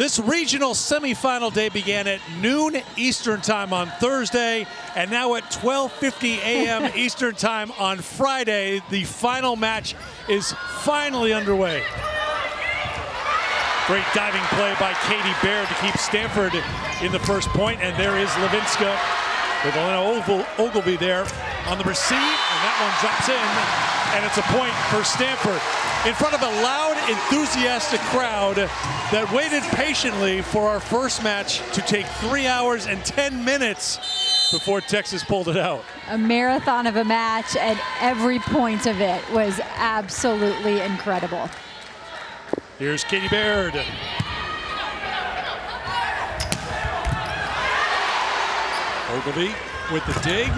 This regional semifinal day began at noon Eastern time on Thursday, and now at 12:50 a.m. Eastern time on Friday, the final match is finally underway. Great diving play by Caitie Baird to keep Stanford in the first point, and there is Levinska with Elena Oglivie there on the receive, and that one drops in, and it's a point for Stanford in front of a loud, enthusiastic crowd that waited patiently for our first match to take three hours and 10 minutes before Texas pulled it out. A marathon of a match, and every point of it was absolutely incredible. Here's Caitie Baird. Oglivie with the dig.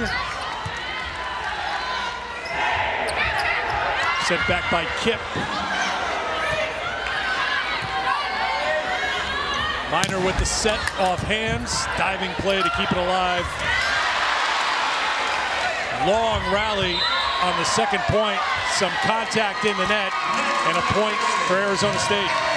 Sent back by Kipp. Miner with the set off hands. Diving play to keep it alive. Long rally on the second point. Some contact in the net and a point for Arizona State.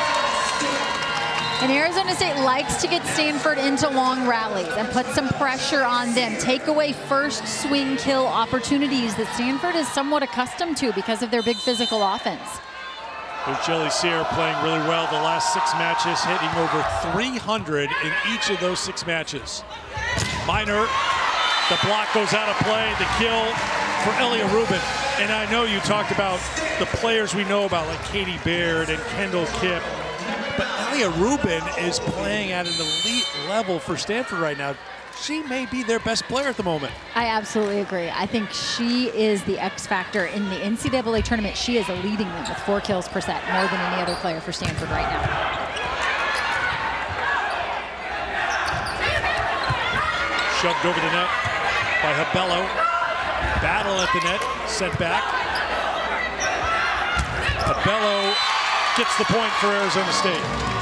And Arizona State likes to get Stanford into long rallies and put some pressure on them. Take away first swing kill opportunities that Stanford is somewhat accustomed to because of their big physical offense. There's Geli Cyr playing really well the last six matches, hitting over 300 in each of those six matches. Miner, the block goes out of play, the kill for Elia Rubin. And I know you talked about the players we know about like Caitie Baird and Kendall Kipp but Elia Rubin is playing at an elite level for Stanford right now. She may be their best player at the moment. I absolutely agree. I think she is the X factor in the NCAA tournament. She is leading them with four kills per set, more than any other player for Stanford right now. Shoved over the net by Habello. Battle at the net, sent back. Habello gets the point for Arizona State.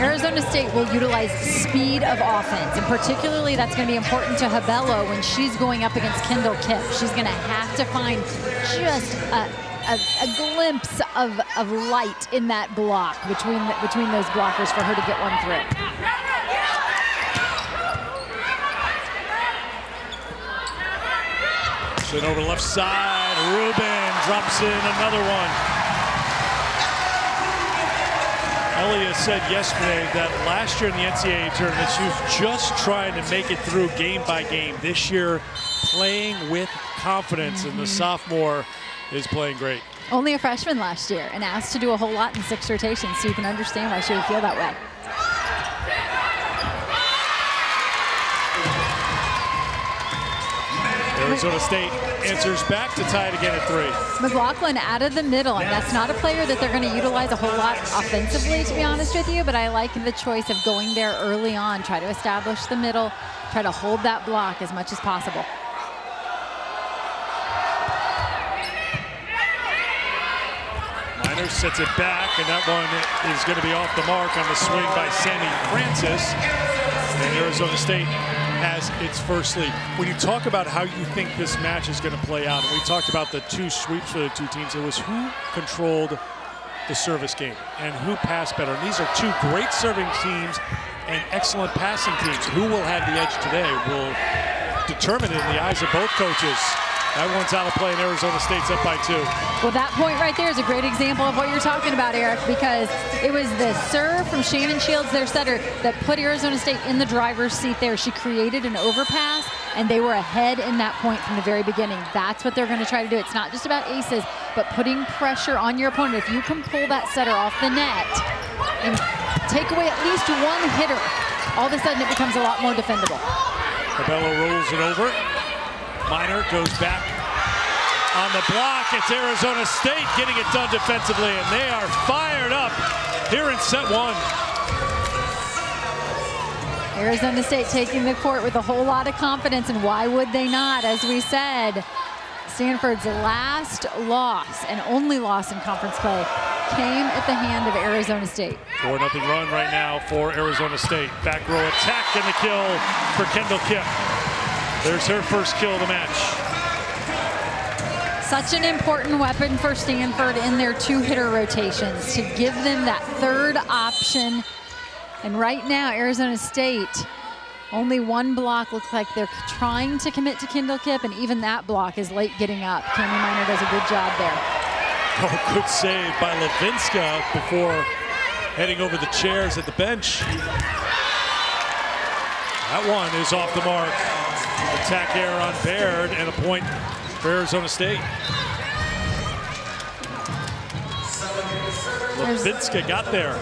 Arizona State will utilize speed of offense, and particularly that's going to be important to Habello when she's going up against Kendall Kipp. She's going to have to find just a, a, a, glimpse of, of light in that block between, between those blockers for her to get one through. Sent over the left side, Rubin drops in another one. Elia said yesterday that last year in the NCAA tournament, she was just trying to make it through game by game. This year, playing with confidence, and the mm-hmm. sophomore is playing great. Only a freshman last year and asked to do a whole lot in six rotations, so you can understand why she would feel that way. Arizona State answers back to tie it again at three. McLaughlin out of the middle, and that's not a player that they're going to utilize a whole lot offensively, to be honest with you, but I like the choice of going there early on, try to establish the middle, try to hold that block as much as possible. Miner sets it back, and that one is going to be off the mark on the swing by Sammy Francis. And Arizona State has its first lead. When you talk about how you think this match is going to play out, and we talked about the two sweeps for the two teams, it was who controlled the service game and who passed better. And these are two great serving teams and excellent passing teams. Who will have the edge today will determine it in the eyes of both coaches. That one's out of play and Arizona State's up by two. Well, that point right there is a great example of what you're talking about, Eric, because it was the serve from Shannon Shields, their setter, that put Arizona State in the driver's seat there. She created an overpass, and they were ahead in that point from the very beginning. That's what they're going to try to do. It's not just about aces, but putting pressure on your opponent. If you can pull that setter off the net and take away at least one hitter, all of a sudden it becomes a lot more defendable. Cabello rolls it over. Miner goes back on the block. It's Arizona State getting it done defensively, and they are fired up here in set one. Arizona State taking the court with a whole lot of confidence, and why would they not? As we said, Stanford's last loss and only loss in conference play came at the hand of Arizona State. 4 nothing run right now for Arizona State. Back row attack and the kill for Kendall Kipp. There's her first kill of the match. Such an important weapon for Stanford in their two-hitter rotations to give them that third option. And right now, Arizona State, only one block looks like they're trying to commit to Kendall Kipp, and even that block is late getting up. Cami Miner does a good job there. Oh, good save by Levinska before heading over the chairs at the bench. That one is off the mark. Attack error on Baird and a point for Arizona State. Levinska got there.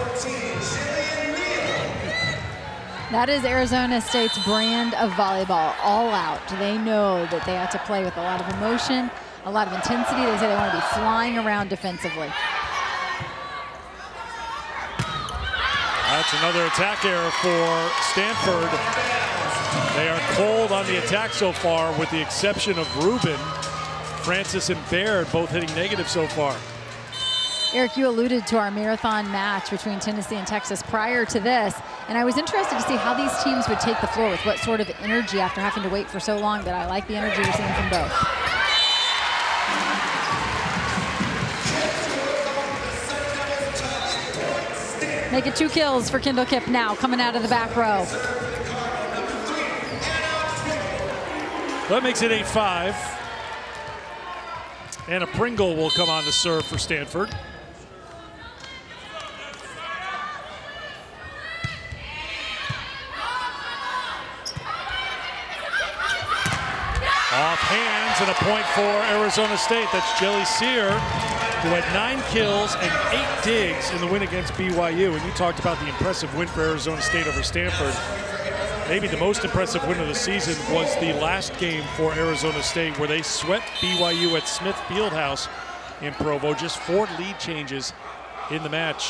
That is Arizona State's brand of volleyball, all out. They know that they have to play with a lot of emotion, a lot of intensity. They say they want to be flying around defensively. That's another attack error for Stanford. They are cold on the attack so far with the exception of Rubin. Francis and Baird both hitting negative so far. Eric, you alluded to our marathon match between Tennessee and Texas prior to this, and I was interested to see how these teams would take the floor with what sort of energy after having to wait for so long, but I like the energy we're seeing from both. Make it two kills for Kendall Kipp now, coming out of the back row. That makes it 8-5. And a Pringle will come on to serve for Stanford. Off hands and a point for Arizona State. That's Geli Cyr, who had nine kills and eight digs in the win against BYU. And you talked about the impressive win for Arizona State over Stanford. Maybe the most impressive win of the season was the last game for Arizona State where they swept BYU at Smith Fieldhouse in Provo. Just four lead changes in the match.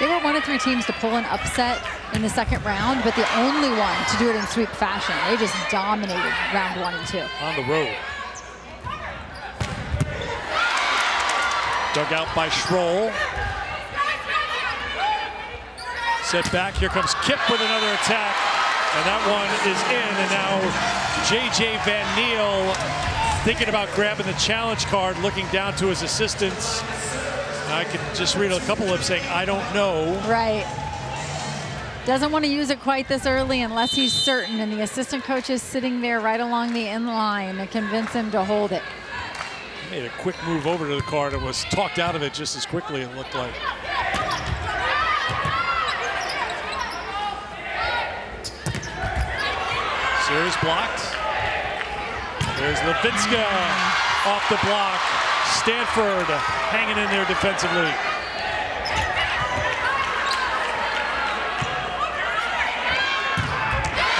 They were one of three teams to pull an upset in the second round, but the only one to do it in sweep fashion. They just dominated round one and two. On the road. Dug out by Schroll. Set back, here comes Kipp with another attack. And that one is in, and now J.J. Van Niel thinking about grabbing the challenge card, looking down to his assistants. I could just read a couple of them saying, I don't know. Right. Doesn't want to use it quite this early unless he's certain, and the assistant coach is sitting there right along the end line to convince him to hold it. He made a quick move over to the card and was talked out of it just as quickly, it looked like. Series blocked. There's Levinska off the block. Stanford hanging in there defensively.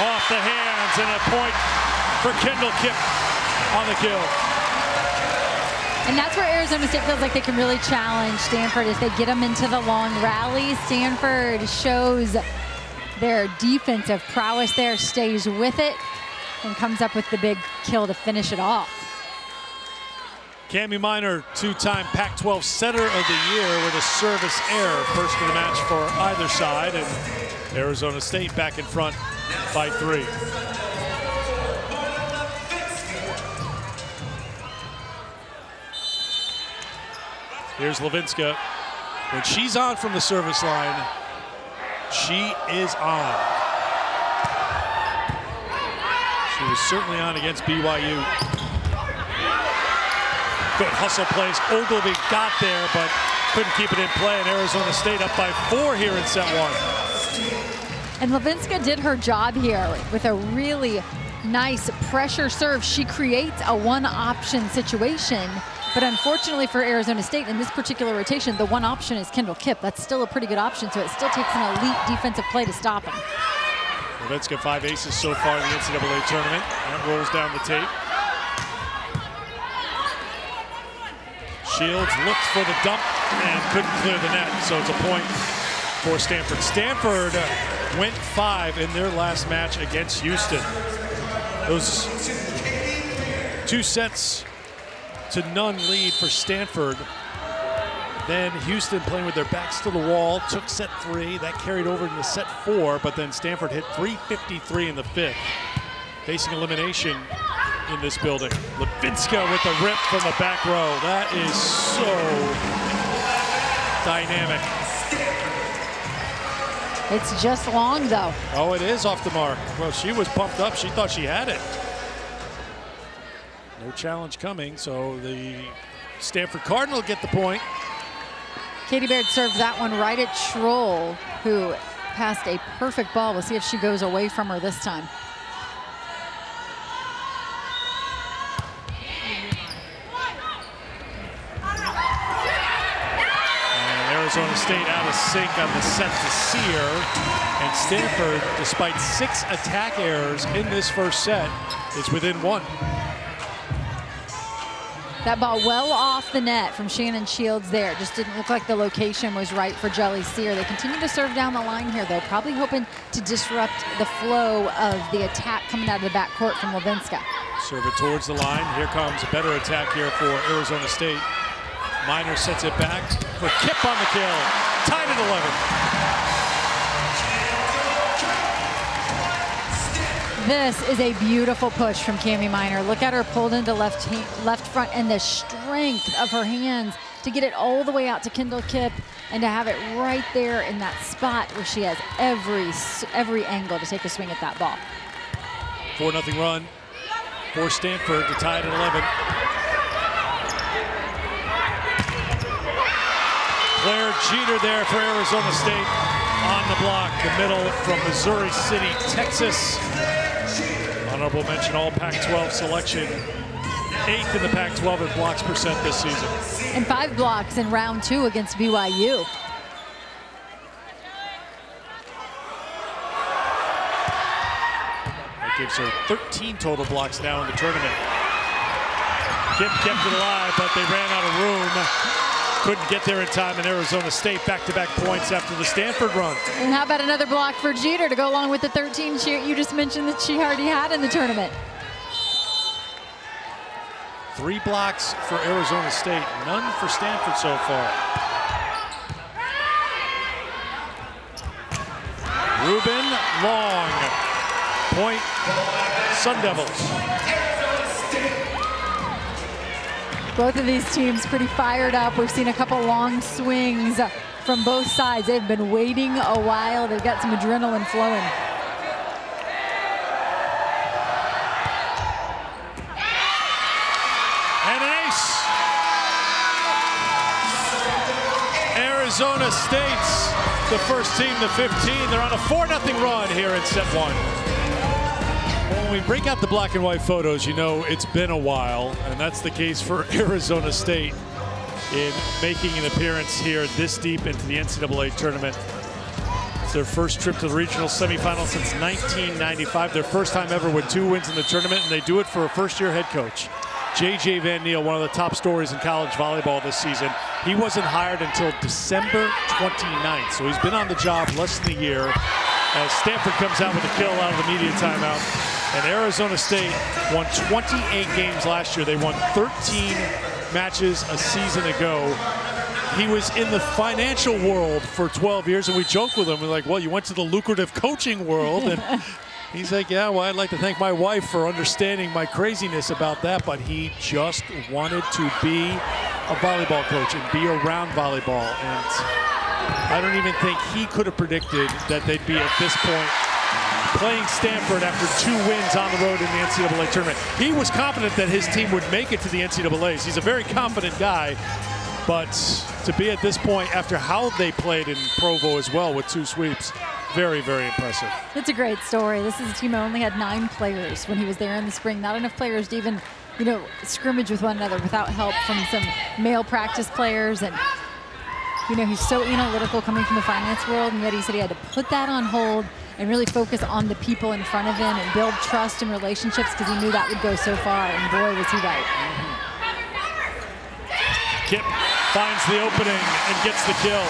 Off the hands and a point for Kendall Kipp on the kill. And that's where Arizona State feels like they can really challenge Stanford if they get them into the long rally. Stanford shows their defensive prowess there, stays with it, and comes up with the big kill to finish it off. Cami Miner, two-time Pac-12 Setter of the Year with a service error. First of the match for either side, and Arizona State back in front by three. Here's Levinska. When she's on from the service line, she is on. She was certainly on against BYU. Good hustle plays. Ogilvy got there, but couldn't keep it in play. And Arizona State up by four here in set one. And Levinska did her job here with a really nice pressure serve. She creates a one-option situation but unfortunately for Arizona State, in this particular rotation, the one option is Kendall Kipp. That's still a pretty good option, so it still takes an elite defensive play to stop him. Levinska five aces so far in the NCAA tournament. That rolls down the tape. Shields looked for the dump and couldn't clear the net, so it's a point for Stanford. Stanford went five in their last match against Houston. Those two sets to none lead for Stanford. Then Houston playing with their backs to the wall, took set three. That carried over into set four, but then Stanford hit 353 in the fifth. Facing elimination in this building. Levinska with the rip from the back row. That is so dynamic. It's just long, though. Oh, it is off the mark. Well, she was pumped up. She thought she had it. No challenge coming, so the Stanford Cardinal get the point. Caitie Baird served that one right at Schroll, who passed a perfect ball. We'll see if she goes away from her this time. And Arizona State out of sync on the set to Cyr. And Stanford, despite six attack errors in this first set, is within one. That ball well off the net from Shannon Shields there. Just didn't look like the location was right for Geli Cyr. They continue to serve down the line here, though, probably hoping to disrupt the flow of the attack coming out of the backcourt from Levinska. Serve it towards the line. Here comes a better attack here for Arizona State. Miner sets it back for Kipp on the kill. Tied at 11. This is a beautiful push from Cami Miner. Look at her pulled into left left front and the strength of her hands to get it all the way out to Kendall Kipp and to have it right there in that spot where she has every every angle to take a swing at that ball. 4 nothing run for Stanford to tie it at 11. Claire Jeter there for Arizona State on the block. The middle from Missouri City, Texas. Honorable mention all Pac-12 selection. Eighth in the Pac-12 in blocks percent this season. And five blocks in round two against BYU. That gives her 13 total blocks now in the tournament. Kipp kept it alive, but they ran out of room. Couldn't get there in time in Arizona State. Back-to-back -back points after the Stanford run. And how about another block for Jeter to go along with the 13 she, you just mentioned that she already had in the tournament? Three blocks for Arizona State, none for Stanford so far. Rubin Long, point Sun Devils. Both of these teams pretty fired up. We've seen a couple long swings from both sides. They've been waiting a while. They've got some adrenaline flowing. And an ace. Arizona State's the first team to 15. They're on a 4-0 run here in set one. When we break out the black and white photos, you know it's been a while, and that's the case for Arizona State in making an appearance here this deep into the NCAA tournament. It's their first trip to the regional semifinal since 1995, their first time ever with two wins in the tournament, and they do it for a first-year head coach. J.J. Van Niel, one of the top stories in college volleyball this season. He wasn't hired until December 29th, so he's been on the job less than a year. As Stanford comes out with a kill out of the media timeout. And Arizona State won 28 games last year. They won 13 matches a season ago. He was in the financial world for 12 years, and we joke with him. We're like, well, you went to the lucrative coaching world. And he's like, yeah, well, I'd like to thank my wife for understanding my craziness about that. But he just wanted to be a volleyball coach and be around volleyball. And I don't even think he could have predicted that they'd be at this point playing Stanford after two wins on the road in the NCAA tournament. He was confident that his team would make it to the NCAAs. He's a very confident guy, but to be at this point after how they played in Provo as well with two sweeps, very, very impressive. It's a great story. This is a team that only had nine players when he was there in the spring. Not enough players to even, you know, scrimmage with one another without help from some male practice players and you know, he's so analytical coming from the finance world, and yet he said he had to put that on hold and really focus on the people in front of him and build trust and relationships because he knew that would go so far, and boy, was he right. Kipp finds the opening and gets the kill.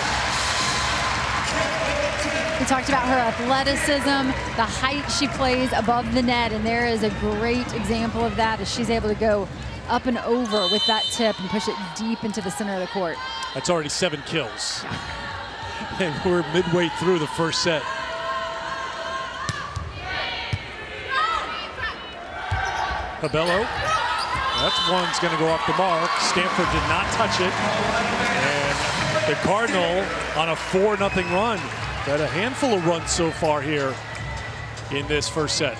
We talked about her athleticism, the height she plays above the net, and there is a great example of that as she's able to go up and over with that tip and push it deep into the center of the court. That's already seven kills. and we're midway through the first set. Habello. That one's going to go off the mark. Stanford did not touch it. And the Cardinal on a 4 0 run. Got a handful of runs so far here in this first set.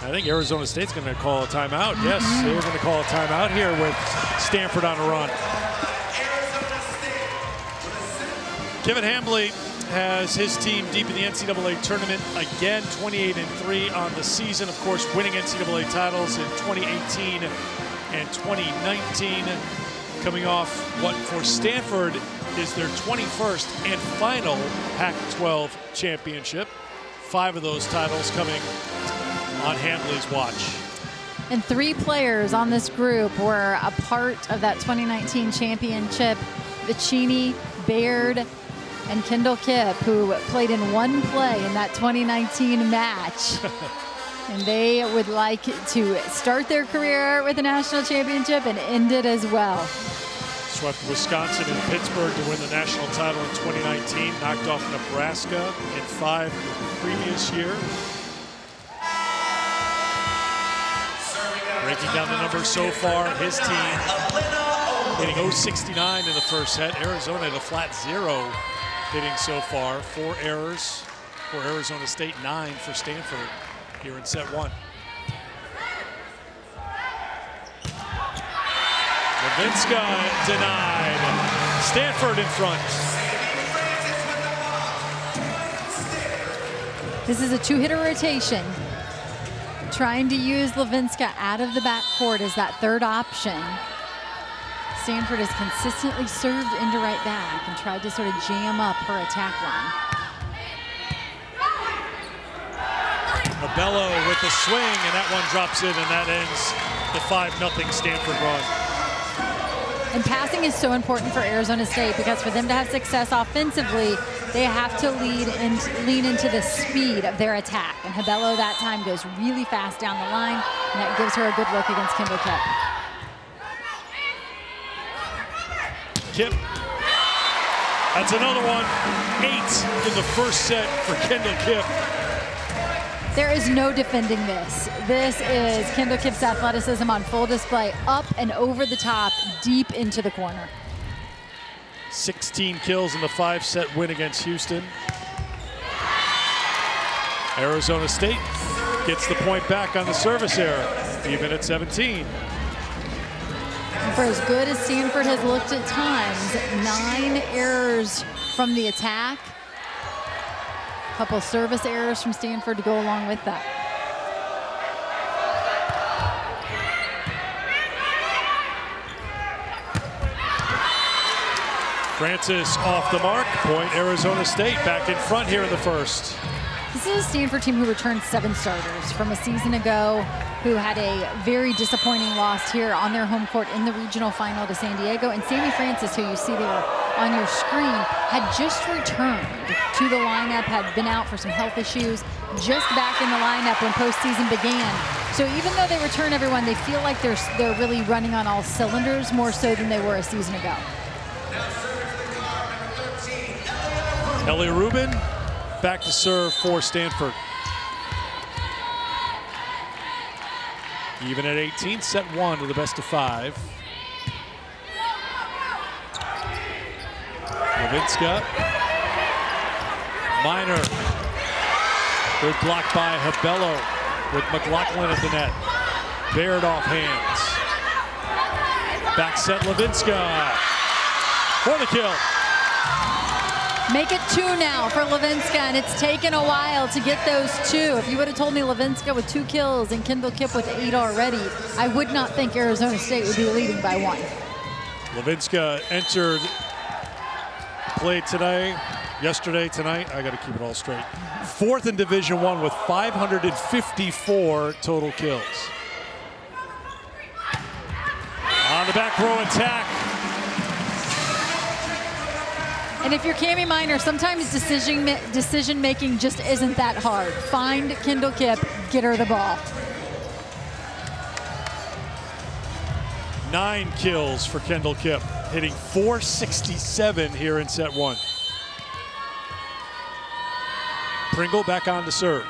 I think Arizona State's going to call a timeout. Yes, they're going to call a timeout here with Stanford on a run. Kevin Hambly has his team deep in the NCAA tournament again, 28 and 3 on the season. Of course, winning NCAA titles in 2018 and 2019. Coming off what for Stanford is their 21st and final Pac-12 championship. Five of those titles coming on Hambly's watch. And three players on this group were a part of that 2019 championship. Vicini, Baird, and Kendall Kipp, who played in one play in that 2019 match. and they would like to start their career with a national championship and end it as well. Swept Wisconsin and Pittsburgh to win the national title in 2019, knocked off Nebraska in five the previous year. Breaking down the numbers so far, his team hitting 069 in the first set. Arizona at a flat zero hitting so far. Four errors for Arizona State, nine for Stanford here in set one. Levinska denied. Stanford in front. This is a two-hitter rotation. Trying to use Levinska out of the backcourt as that third option. Stanford has consistently served into right back and tried to sort of jam up her attack line. Abello with the swing, and that one drops in, and that ends the 5-0 Stanford run. And passing is so important for Arizona State because for them to have success offensively, they have to lead and lean into the speed of their attack. And Habello that time goes really fast down the line, and that gives her a good look against Kendall Kipp. Kipp. That's another one. Eight in the first set for Kendall Kipp. There is no defending this. This is Kendall Kipp's athleticism on full display, up and over the top, deep into the corner. 16 kills in the five set win against Houston. Arizona State gets the point back on the service error, even at 17. For as good as Stanford has looked at times, nine errors from the attack, A couple service errors from Stanford to go along with that. Francis off the mark. Point Arizona State back in front here in the first. This is a Stanford team who returned seven starters from a season ago, who had a very disappointing loss here on their home court in the regional final to San Diego. And Sammy Francis, who you see there on your screen, had just returned to the lineup, had been out for some health issues, just back in the lineup when postseason began. So even though they return everyone, they feel like they're, they're really running on all cylinders more so than they were a season ago. Ellie Rubin back to serve for Stanford. Even at 18, set one to the best of five. Levinska. Miner. Good block by Habello with McLaughlin at the net. Baird off hands. Back set Levinska for the kill. Make it two now for Levinska, and it's taken a while to get those two. If you would have told me Levinska with two kills and Kendall Kipp with eight already, I would not think Arizona State would be leading by one. Levinska entered, played today, yesterday, tonight. I got to keep it all straight. Fourth in Division One with 554 total kills. On the back row attack, And if you're Cami Miner, sometimes decision decision making just isn't that hard. Find Kendall Kipp, get her the ball. Nine kills for Kendall Kipp, hitting 467 here in set one. Pringle back on to serve.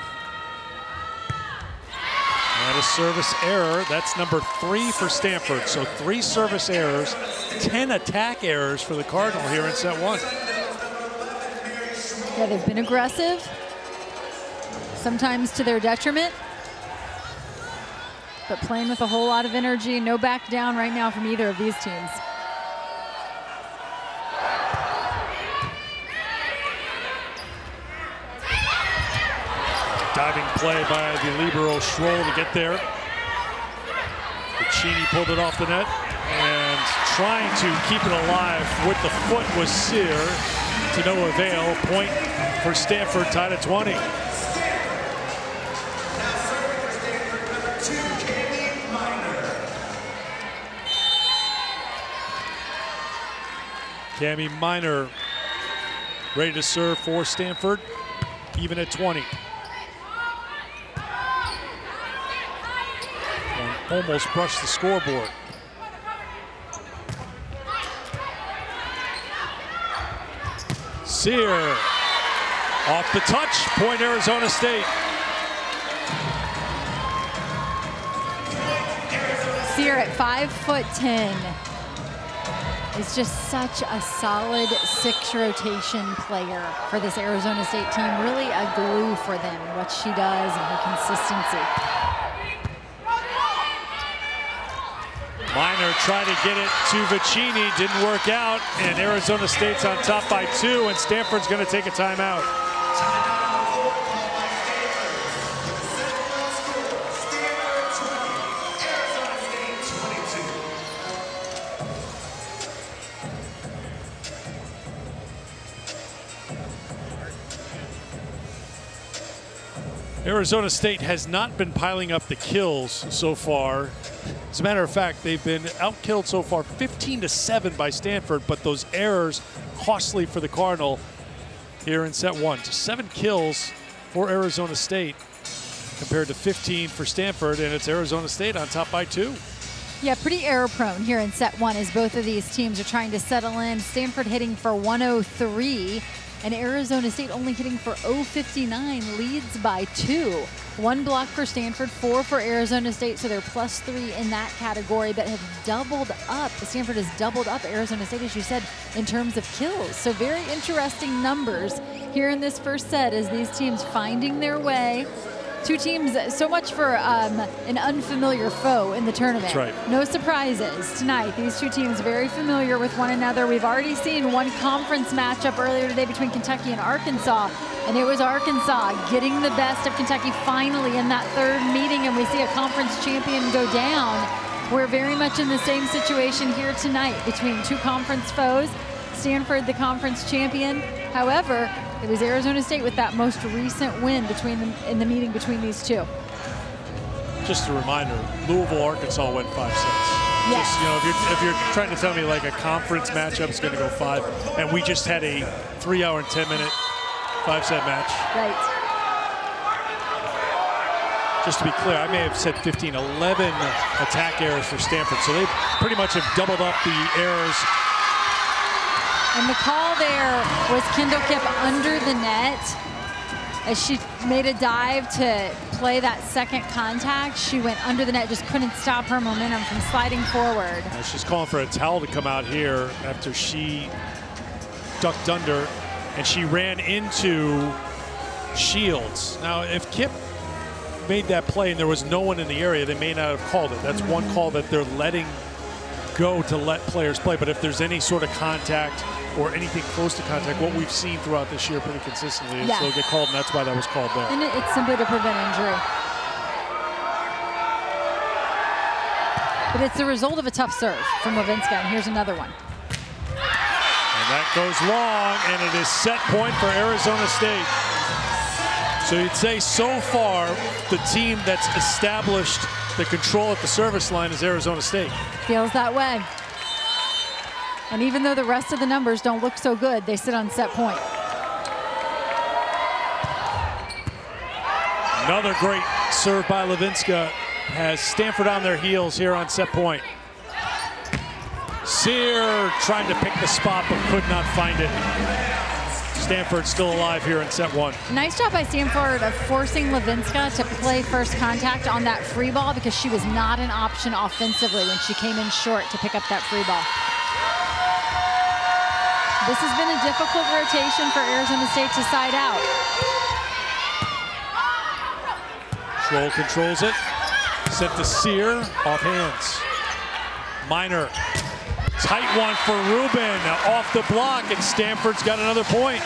And a service error. That's number three for Stanford. So three service errors, 10 attack errors for the Cardinal here in set one. Yeah, they've been aggressive, sometimes to their detriment, but playing with a whole lot of energy. No back down right now from either of these teams. Diving play by the libero Schroll to get there. Cheney pulled it off the net and trying to keep it alive with the foot was Cyr to no avail. Point for Stanford tied at 20. Cami Miner ready to serve for Stanford, even at 20. Almost brushed the scoreboard. Cyr off the touch, point Arizona State. Cyr at five foot 10 is just such a solid six rotation player for this Arizona State team. Really a glue for them, what she does and her consistency. Miner tried to get it to Vicini, didn't work out, and Arizona State's on top by two, and Stanford's going to take a timeout. Arizona State has not been piling up the kills so far. As a matter of fact, they've been outkilled so far 15 to 7 by Stanford, but those errors costly for the Cardinal here in set one. Just seven kills for Arizona State compared to 15 for Stanford, and it's Arizona State on top by two. Yeah, pretty error prone here in set one as both of these teams are trying to settle in. Stanford hitting for 103 and Arizona State only hitting for 059 leads by two. One block for Stanford, four for Arizona State, so they're plus three in that category, but have doubled up. Stanford has doubled up Arizona State, as you said, in terms of kills. So very interesting numbers here in this first set as these teams finding their way two teams, so much for um, an unfamiliar foe in the tournament. Right. No surprises tonight. These two teams very familiar with one another. We've already seen one conference matchup earlier today between Kentucky and Arkansas, and it was Arkansas getting the best of Kentucky finally in that third meeting, and we see a conference champion go down. We're very much in the same situation here tonight between two conference foes. Stanford, the conference champion. However, it was Arizona State with that most recent win between them in the meeting between these two. Just a reminder, Louisville, Arkansas went five sets. Yes. Just, you know, if you're, if you're trying to tell me like a conference matchup is going to go five, and we just had a three hour and 10 minute five set match. Right. Just to be clear, I may have said 15, 11 attack errors for Stanford. So they pretty much have doubled up the errors and the call there was Kendall Kipp under the net as she made a dive to play that second contact. She went under the net, just couldn't stop her momentum from sliding forward. Uh, she's calling for a towel to come out here after she ducked under and she ran into Shields. Now, if Kipp made that play and there was no one in the area, they may not have called it. That's mm -hmm. one call that they're letting go to let players play. But if there's any sort of contact or anything close to contact, what we've seen throughout this year pretty consistently is yeah. they'll get called, and that's why that was called there. And it's simply to prevent injury. But it's the result of a tough serve from Levinska, and here's another one. And that goes long, and it is set point for Arizona State. So you'd say so far, the team that's established the control at the service line is Arizona State. Feels that way. And even though the rest of the numbers don't look so good, they sit on set point. Another great serve by Levinska has Stanford on their heels here on set point. Cyr trying to pick the spot but could not find it. Stanford still alive here in set one. Nice job by Stanford of forcing Levinska to play first contact on that free ball because she was not an option offensively when she came in short to pick up that free ball. This has been a difficult rotation for Arizona State to side out. Schroll controls it. Sent to Cyr, off hands. Miner tight one for Rubin, off the block, and Stanford's got another point.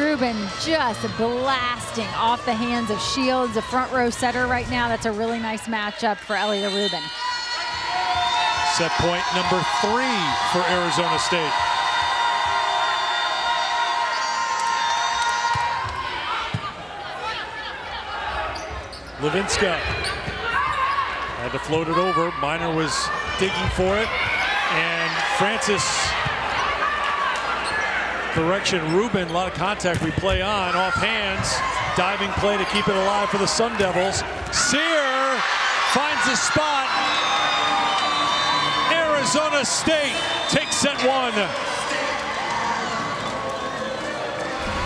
Rubin just blasting off the hands of Shields, a front row setter right now. That's a really nice matchup for Elia Rubin. Set point number three for Arizona State. Levinska had to float it over. Miner was digging for it. And Francis, correction, Rubin, a lot of contact we play on, off hands. Diving play to keep it alive for the Sun Devils. Cyr finds the spot. Arizona State takes set one.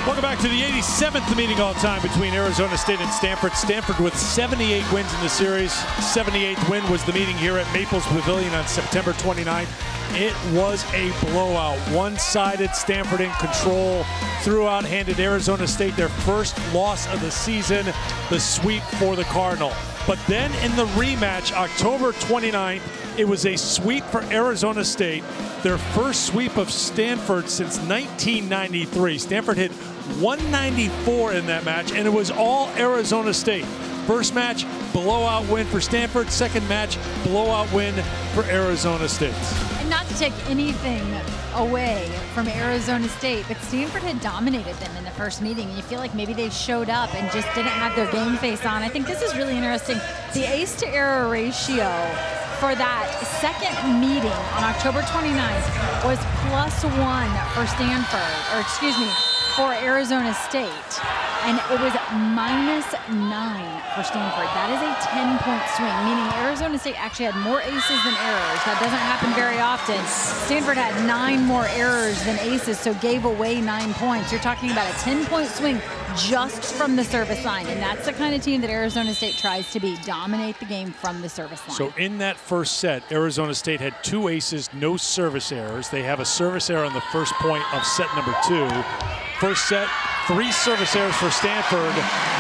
Welcome back to the 87th meeting all time between Arizona State and Stanford. Stanford with 78 wins in the series. 78th win was the meeting here at Maples Pavilion on September 29th. It was a blowout. One-sided Stanford in control. Throughout handed Arizona State their first loss of the season, the sweep for the Cardinal. But then in the rematch, October 29th, it was a sweep for Arizona State, their first sweep of Stanford since 1993. Stanford hit 194 in that match, and it was all Arizona State. First match, blowout win for Stanford. Second match, blowout win for Arizona State. Not to take anything away from Arizona State, but Stanford had dominated them in the first meeting. And you feel like maybe they showed up and just didn't have their game face on. I think this is really interesting. The ace to error ratio for that second meeting on October 29th was plus one for Stanford, or excuse me, for Arizona State. And it was minus nine for Stanford. That is a 10 point swing, meaning Arizona State actually had more aces than errors. That doesn't happen very often. Stanford had nine more errors than aces, so gave away nine points. You're talking about a 10 point swing just from the service line. And that's the kind of team that Arizona State tries to be dominate the game from the service line. So in that first set, Arizona State had two aces, no service errors. They have a service error on the first point of set number two. First set, three service errors for Stanford,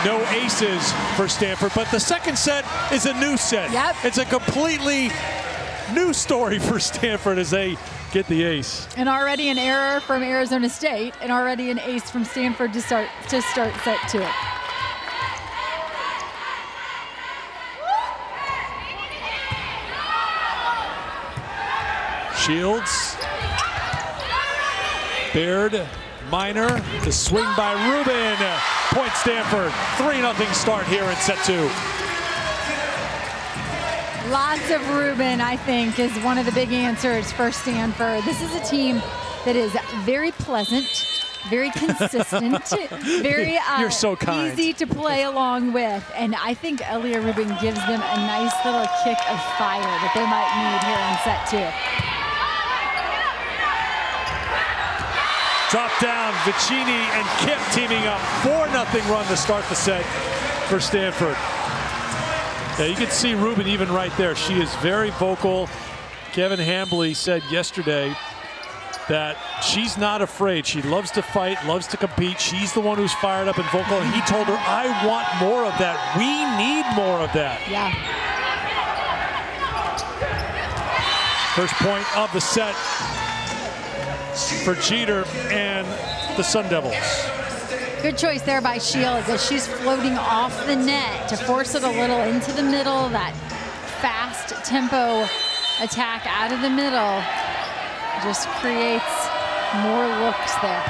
no aces for Stanford. But the second set is a new set. Yep. It's a completely new story for Stanford as they get the ace. And already an error from Arizona State, and already an ace from Stanford to start to start set two. Shields. Baird, Miner, the swing by Rubin. Point Stanford. 3-0 start here in set two. Lots of Rubin, I think, is one of the big answers for Stanford. This is a team that is very pleasant, very consistent, very uh, You're so kind. easy to play along with. And I think Elia Rubin gives them a nice little kick of fire that they might need here in set two. Drop down, Vicini and Kipp teaming up. 4-0 run to start the set for Stanford. Yeah, you can see Rubin even right there. She is very vocal. Kevin Hambly said yesterday that she's not afraid. She loves to fight, loves to compete. She's the one who's fired up and vocal. And he told her, I want more of that. We need more of that. Yeah. First point of the set for Jeter and the Sun Devils. Good choice there by Shields as she's floating off the net to force it a little into the middle. That fast tempo attack out of the middle just creates more looks there.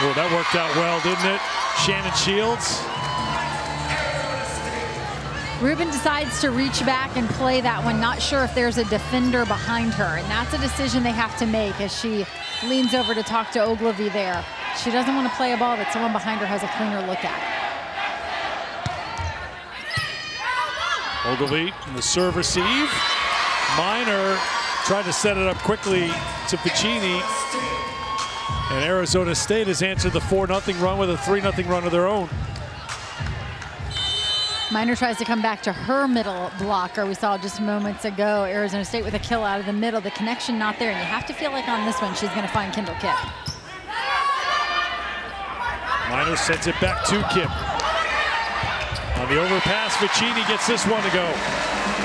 Oh, that worked out well, didn't it? Shannon Shields. Rubin decides to reach back and play that one, not sure if there's a defender behind her. And that's a decision they have to make as she leans over to talk to Oglivie there. She doesn't want to play a ball that someone behind her has a cleaner look at. Oglivie in the serve receive. Miner tried to set it up quickly to Vicini. And Arizona State has answered the 4-0 run with a 3-0 run of their own. Miner tries to come back to her middle blocker we saw just moments ago. Arizona State with a kill out of the middle. The connection not there, and you have to feel like on this one she's going to find Kendall Kipp. Miner sends it back to Kipp. On the overpass, Vicini gets this one to go.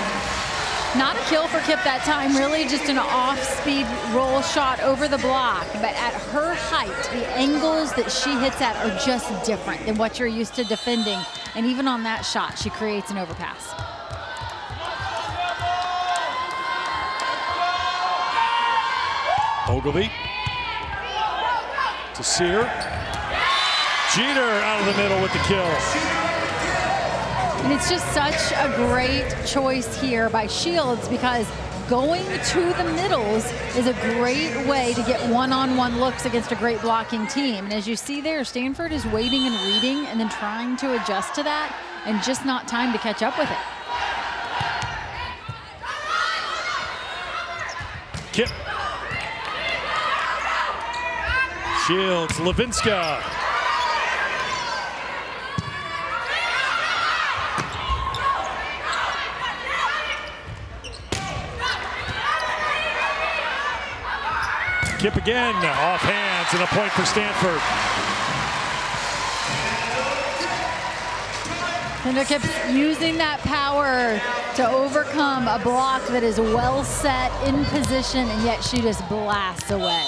Not a kill for Kipp that time, really just an off-speed roll shot over the block. But at her height, the angles that she hits at are just different than what you're used to defending. And even on that shot, she creates an overpass. Oglivie to Cyr. Jeter out of the middle with the kill. And it's just such a great choice here by Shields because going to the middles is a great way to get one-on-one -on -one looks against a great blocking team. And as you see there, Stanford is waiting and reading and then trying to adjust to that and just not time to catch up with it. Kipp. Shields, Levinska. Kipp again, off hands and a point for Stanford. Kipp's using that power to overcome a block that is well set in position and yet she just blasts away.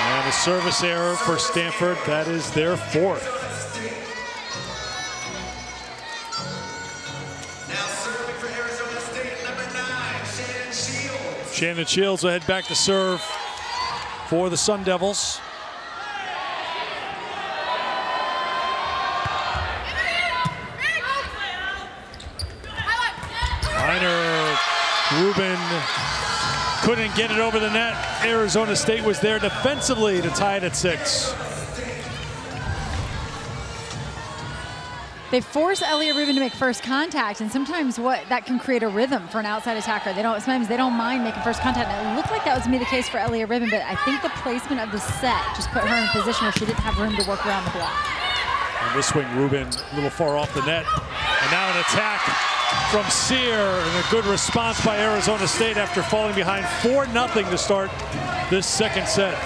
And a service error for Stanford. That is their fourth. Shannon Shields will head back to serve for the Sun Devils. Miner, Rubin couldn't get it over the net. Arizona State was there defensively to tie it at six. They force Elia Rubin to make first contact, and sometimes what that can create a rhythm for an outside attacker. They don't sometimes they don't mind making first contact. And it looked like that was be the case for Elia Rubin, but I think the placement of the set just put her in a position where she didn't have room to work around the block. And this swing, Rubin a little far off the net. And now an attack from Cyr, and a good response by Arizona State after falling behind 4-0 to start this second set.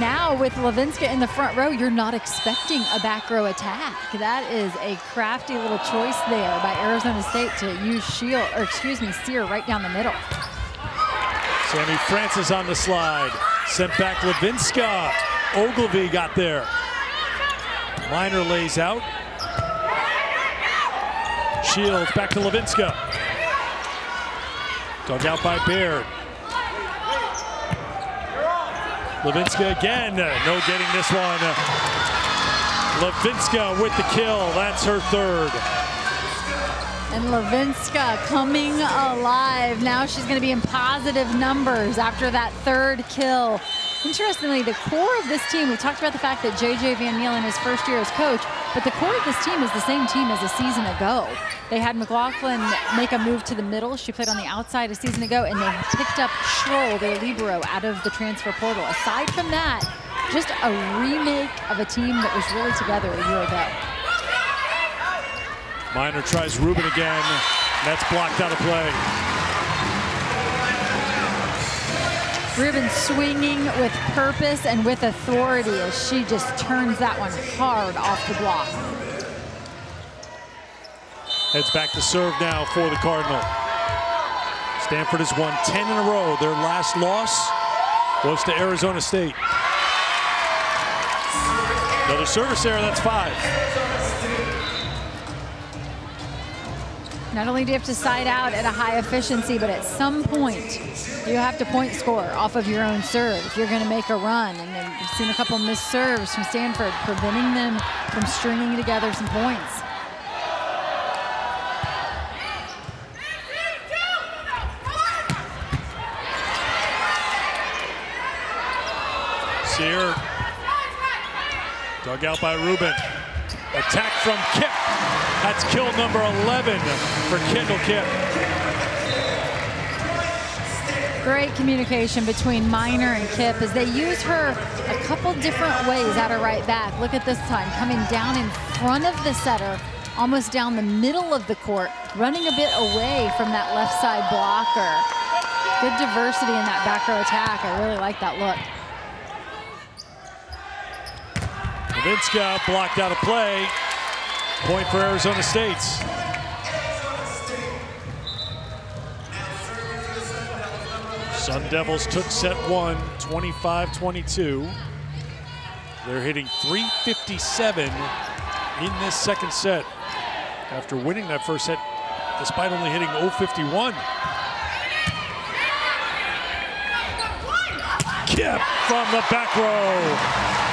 Now with Levinska in the front row, you're not expecting a back row attack. That is a crafty little choice there by Arizona State to use Shield, or excuse me, Cyr right down the middle. Sami Francis on the slide. Sent back Levinska. Oglivie got there. Miner lays out. Shields back to Levinska. Dug out by Baird. Levinska again, no getting this one. Levinska with the kill, that's her third. And Levinska coming alive. Now she's going to be in positive numbers after that third kill. Interestingly, the core of this team, we talked about the fact that J.J. Van Niel in his first year as coach, but the core of this team is the same team as a season ago. They had McLaughlin make a move to the middle. She played on the outside a season ago, and they picked up Schroll, their libero, out of the transfer portal. Aside from that, just a remake of a team that was really together a year ago. Miner tries Rubin again. That's blocked out of play. Rubin swinging with purpose and with authority as she just turns that one hard off the block. Heads back to serve now for the Cardinal. Stanford has won 10 in a row. Their last loss was to Arizona State. Another service error, that's five. Not only do you have to side out at a high efficiency, but at some point, you have to point score off of your own serve if you're going to make a run. And then we've seen a couple missed serves from Stanford, preventing them from stringing together some points. Cyr. Dug out by Rubin. Attack from Kipp. That's kill number 11 for Kendall Kipp. Great communication between Miner and Kipp as they use her a couple different ways at her right back. Look at this time, coming down in front of the setter, almost down the middle of the court, running a bit away from that left side blocker. Good diversity in that back row attack. I really like that look. Levinska blocked out a play. Point for Arizona State. Sun Devils took set one, 25-22. They're hitting 357 in this second set after winning that first set despite only hitting 051. Kipp from the back row.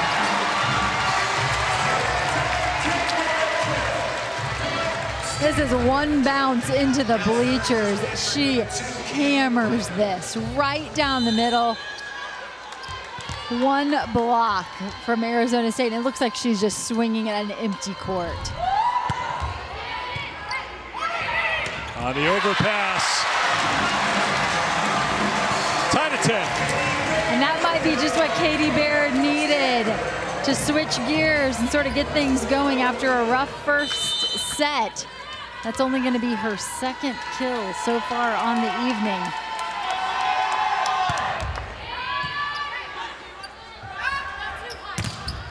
This is one bounce into the bleachers. She hammers this right down the middle. One block from Arizona State. And it looks like she's just swinging at an empty court. On the overpass. Tied at 10. And that might be just what Caitie Baird needed to switch gears and sort of get things going after a rough first set. That's only going to be her second kill so far on the evening.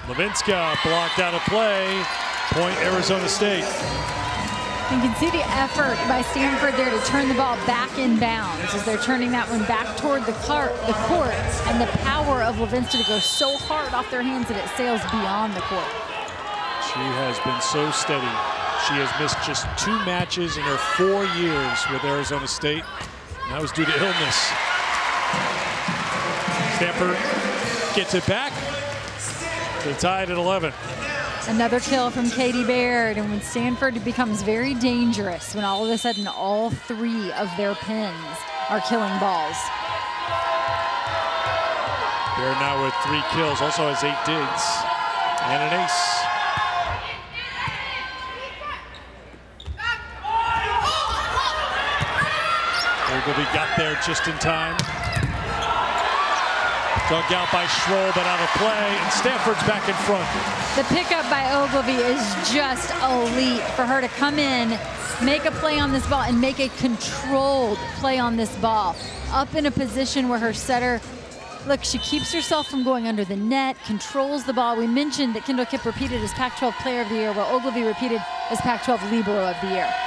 Levinska blocked out a play. Point Arizona State. You can see the effort by Stanford there to turn the ball back in bounds as they're turning that one back toward the, car, the court and the power of Levinska to go so hard off their hands that it sails beyond the court. She has been so steady. She has missed just two matches in her four years with Arizona State. And that was due to illness. Stanford gets it back. They're tied at 11. Another kill from Caitie Baird. And when Stanford becomes very dangerous, when all of a sudden all three of their pins are killing balls. Baird now with three kills, also has eight digs and an ace. Oglivie got there just in time. Dug out by Schroll, but out of play, and Stanford's back in front. The pickup by Oglivie is just elite for her to come in, make a play on this ball, and make a controlled play on this ball. Up in a position where her setter, look, she keeps herself from going under the net, controls the ball. We mentioned that Kendall Kipp repeated as Pac-12 Player of the Year, while Oglivie repeated as Pac-12 Libero of the Year.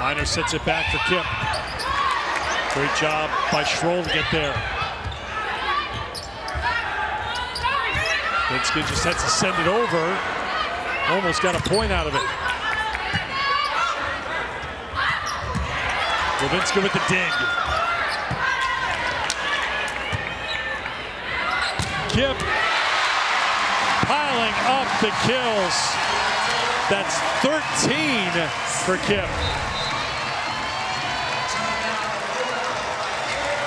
Miner sets it back for Kipp. Great job by Schroll to get there. Levinska just has to send it over. Almost got a point out of it. Levinska with the dig. Kipp piling up the kills. That's 13 for Kipp.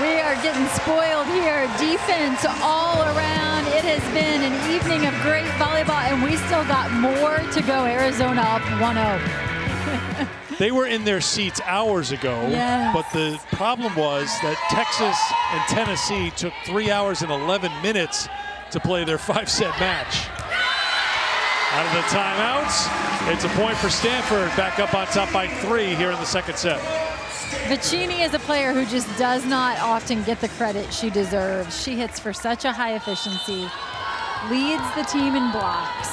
We are getting spoiled here. Defense all around. It has been an evening of great volleyball, and we still got more to go. Arizona up 1-0. they were in their seats hours ago, yes. but the problem was that Texas and Tennessee took three hours and 11 minutes to play their five-set match. Out of the timeouts, it's a point for Stanford, back up on top by three here in the second set. Vicini is a player who just does not often get the credit she deserves. She hits for such a high efficiency, leads the team in blocks,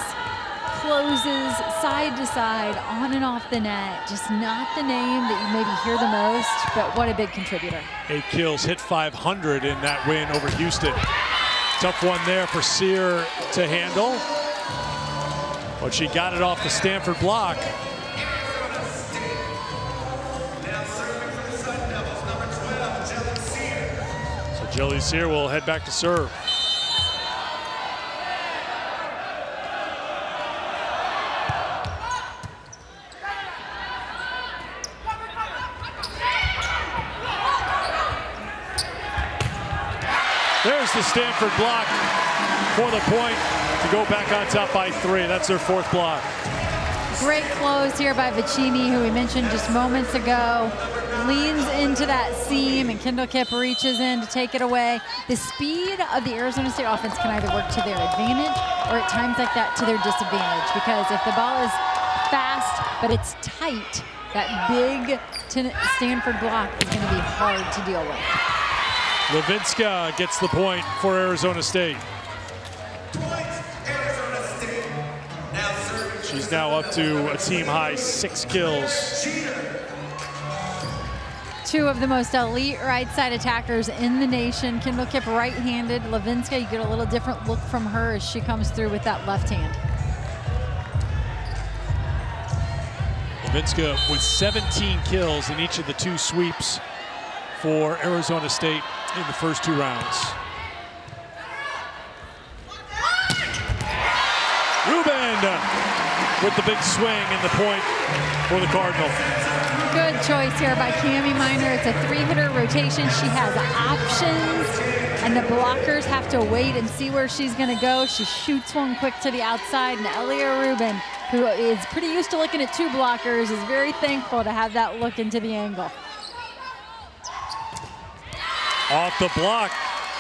closes side to side, on and off the net. Just not the name that you maybe hear the most, but what a big contributor. Eight kills, hit 500 in that win over Houston. Tough one there for Cyr to handle. But she got it off the Stanford block. Geli Cyr will head back to serve. There's the Stanford block for the point to go back on top by three. That's their fourth block. Great close here by Vicini, who we mentioned just moments ago. Leans into that seam, and Kendall Kipp reaches in to take it away. The speed of the Arizona State offense can either work to their advantage or at times like that to their disadvantage because if the ball is fast but it's tight, that big Stanford block is going to be hard to deal with. Levinska gets the point for Arizona State. She's now up to a team high six kills. Two of the most elite right side attackers in the nation. Kendall Kipp right-handed. Levinska, you get a little different look from her as she comes through with that left hand. Levinska with 17 kills in each of the two sweeps for Arizona State in the first two rounds. Rubin with the big swing and the point for the Cardinal. Good choice here by Cami Miner. It's a three-hitter rotation. She has options, and the blockers have to wait and see where she's going to go. She shoots one quick to the outside, and Elia Rubin, who is pretty used to looking at two blockers, is very thankful to have that look into the angle. Off the block,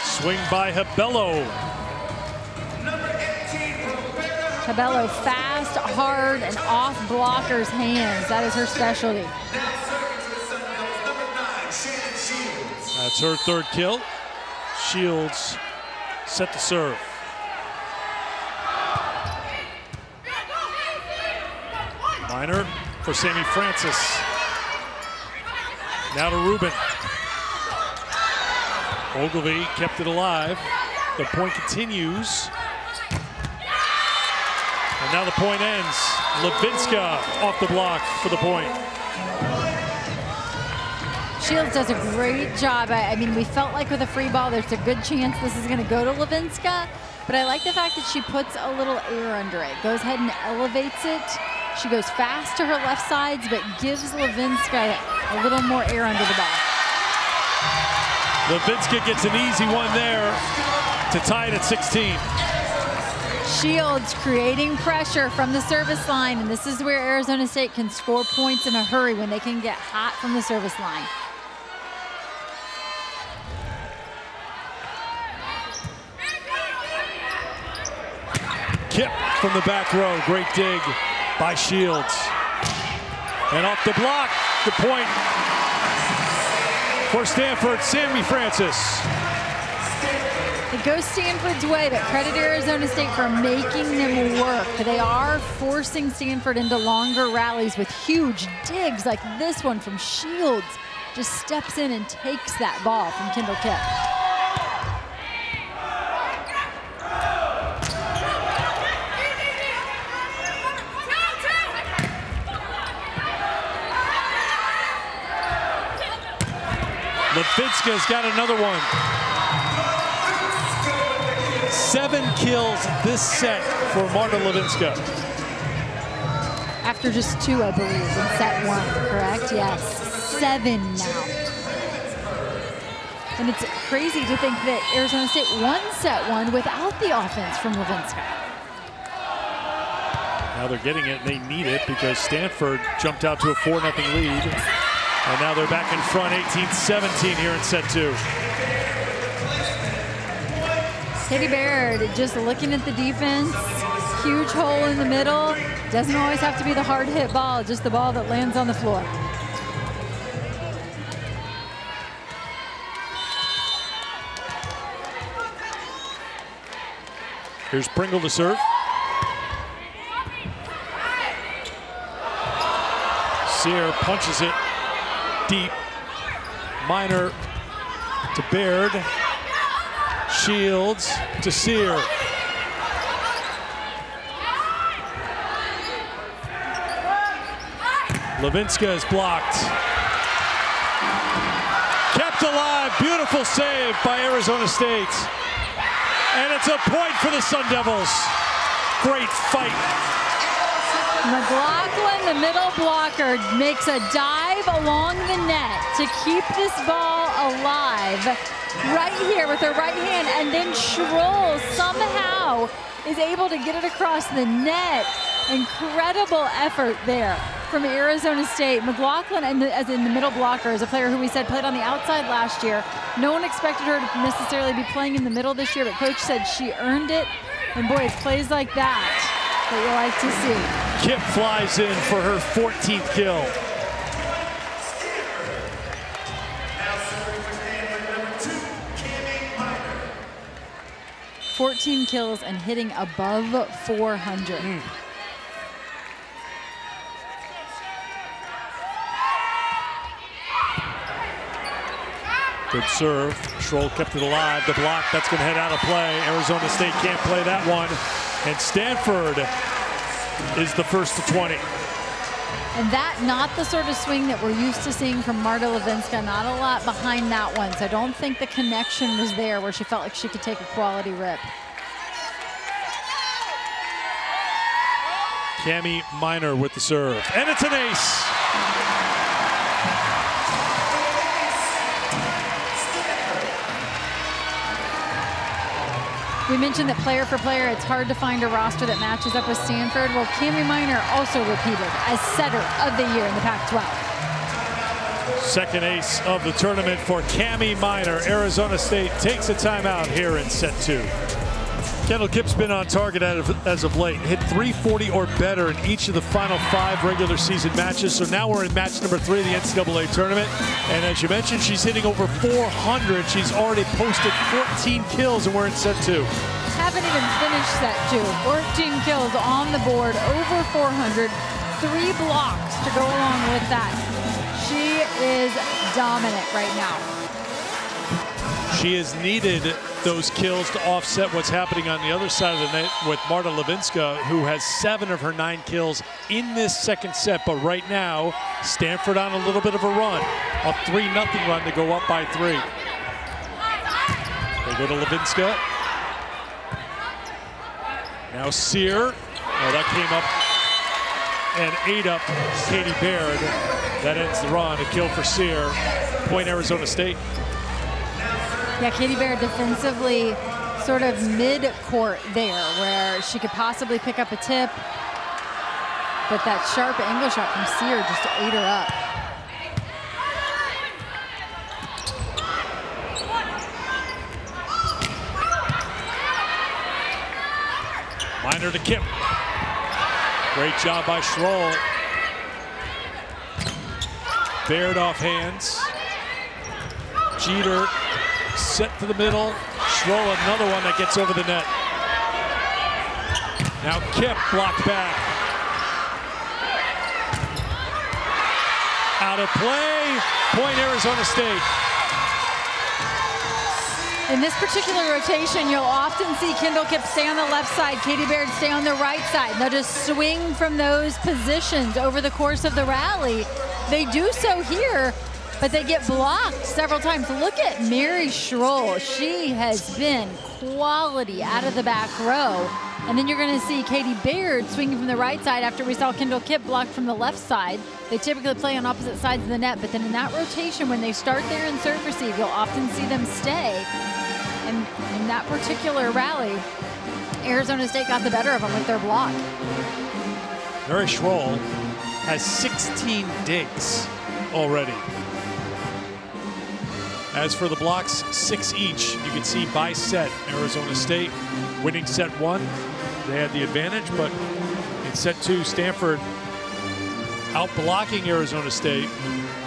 swing by Habello. Habello fast, hard, and off blockers' hands. That is her specialty. That's her third kill. Shields set to serve. Miner for Sami Francis. Now to Rubin. Oglivie kept it alive. The point continues. And now the point ends. Levinska off the block for the point. Shields does a great job. I, I, mean, we felt like with a free ball, there's a good chance this is going to go to Levinska. But I like the fact that she puts a little air under it, goes ahead and elevates it. She goes fast to her left sides, but gives Levinska a little more air under the ball. Levinska gets an easy one there to tie it at 16. Shields creating pressure from the service line, and this is where Arizona State can score points in a hurry when they can get hot from the service line. Kipp from the back row, great dig by Shields. And off the block, the point for Stanford, Sami Francis. It goes Stanford's way, but credit Arizona State for making them work. They are forcing Stanford into longer rallies with huge digs like this one from Shields. Just steps in and takes that ball from Kendall Kipp. Levinska's got another one. Seven kills this set for Marta Levinska. After just two, I believe, in set one, correct? Yes, seven now. And it's crazy to think that Arizona State won set one without the offense from Levinska. Now they're getting it, and they need it because Stanford jumped out to a 4-0 lead. And now they're back in front 18-17 here in set two. Caitie Baird just looking at the defense. Huge hole in the middle. Doesn't always have to be the hard hit ball, just the ball that lands on the floor. Here's Pringle to serve. Cyr punches it deep. Miner to Baird. Shields to Cyr. Levinska is blocked. Kept alive. Beautiful save by Arizona State. And it's a point for the Sun Devils. Great fight. McLaughlin, the middle blocker, makes a dive along the net to keep this ball alive. right here with her right hand, and then Schroll somehow is able to get it across the net. Incredible effort there from Arizona State. McLaughlin, and as in the middle blocker, is a player who we said played on the outside last year. No one expected her to necessarily be playing in the middle this year, but coach said she earned it. And boy, it's plays like that that you like to see. Kipp flies in for her 14th kill. 14 kills and hitting above 400. Mm. Good serve. Schroll kept it alive. The block, that's going to head out of play. Arizona State can't play that one. And Stanford is the first to 20. And that not the sort of swing that we're used to seeing from Marta Levinska. Not a lot behind that one. So I don't think the connection was there where she felt like she could take a quality rip. Cami Miner with the serve. And it's an ace. We mentioned that player for player, it's hard to find a roster that matches up with Stanford. Well, Cami Miner also repeated as setter of the year in the Pac-12. Second ace of the tournament for Cami Miner. Arizona State takes a timeout here in set two. Kendall Kipp's been on target as of late. Hit 340 or better in each of the final five regular season matches. So now we're in match number three of the NCAA tournament. And as you mentioned, she's hitting over 400. She's already posted 14 kills, and we're in set two. Haven't even finished set two. 14 kills on the board, over 400. Three blocks to go along with that. She is dominant right now. She has needed those kills to offset what's happening on the other side of the net with Marta Levinska, who has seven of her nine kills in this second set. But right now, Stanford on a little bit of a run, a 3 nothing run to go up by three. They go to Levinska. Now Cyr. Oh, that came up and ate up Caitie Baird. That ends the run. A kill for Cyr. Point Arizona State. Yeah, Caitie Baird defensively sort of mid-court there where she could possibly pick up a tip. But that sharp angle shot from Cyr just ate her up. Miner to Kipp. Great job by Schroll. Baird off hands. Jeter set to the middle. Schroll another one that gets over the net. Now Kipp blocked back. Out of play. Point Arizona State. In this particular rotation, you'll often see Kendall Kipp stay on the left side, Caitie Baird stay on the right side. They'll just swing from those positions over the course of the rally. They do so here, but they get blocked several times. Look at Mary Schroll. She has been quality out of the back row. And then you're going to see Caitie Baird swinging from the right side after we saw Kendall Kipp blocked from the left side. They typically play on opposite sides of the net, but then in that rotation, when they start there and serve receive, you'll often see them stay. And in that particular rally, Arizona State got the better of them with their block. Mary Schroll has 16 digs already. As for the blocks, six each. You can see by set, Arizona State winning set one. They had the advantage, but in set two, Stanford out blocking Arizona State.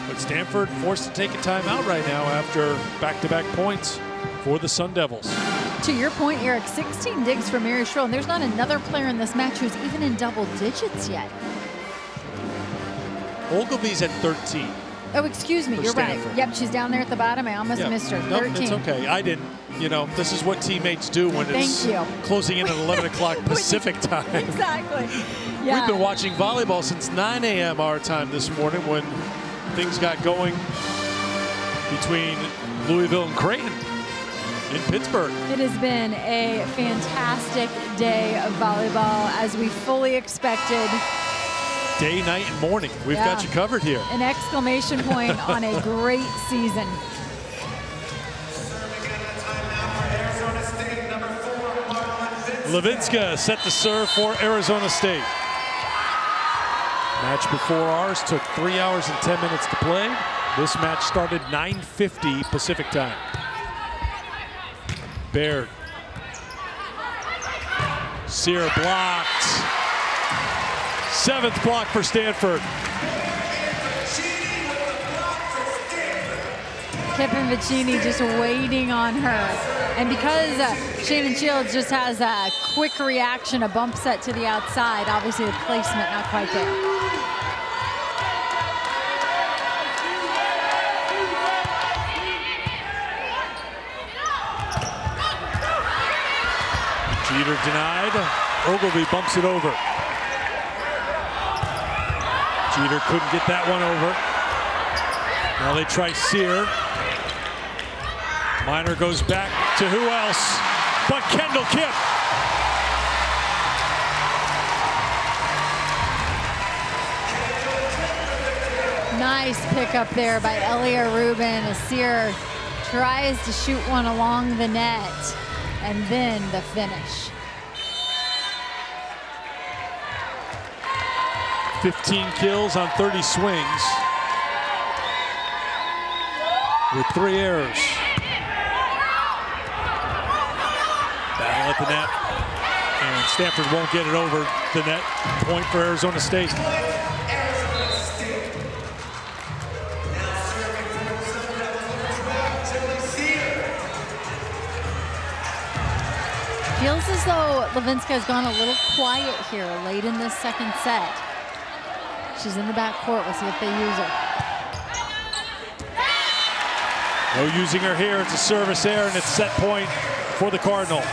But Stanford forced to take a timeout right now after back-to-back -back points for the Sun Devils. To your point, Eric, 16 digs for Mary Schroll, and there's not another player in this match who's even in double digits yet. Oglivie's at 13. Oh, excuse me. You're Stanford. right. Yep, she's down there at the bottom. I almost missed her. Nope, 13. It's okay. I didn't. You know, this is what teammates do when Thank it's you. closing in at 11 o'clock Pacific time. Exactly. Yeah. We've been watching volleyball since 9 a.m. our time this morning when things got going between Louisville and Creighton in Pittsburgh. It has been a fantastic day of volleyball as we fully expected day, night, and morning. We've yeah. got you covered here. An exclamation point on a great season. Levinska set to serve for Arizona State. Match before ours took three hours and 10 minutes to play. This match started 9.50 Pacific time. Baird. Cyr blocked. Seventh block for Stanford. Kippen Vicini just waiting on her. And because uh, Shannon Shields just has a quick reaction, a bump set to the outside, obviously the placement not quite there. Jeter denied. Oglivie bumps it over. Jeter couldn't get that one over. Now they try Cyr. Miner goes back to who else but Kendall Kipp. Nice pickup there by Elia Rubin. Cyr tries to shoot one along the net and then the finish. 15 kills on 30 swings with three errors. Battle at the net. And Stanford won't get it over the net. Point for Arizona State. Feels as though Levinska has gone a little quiet here late in this second set. She's in the back court. We'll see if they use her. No using her here. It's a service error, and it's set point for the Cardinal.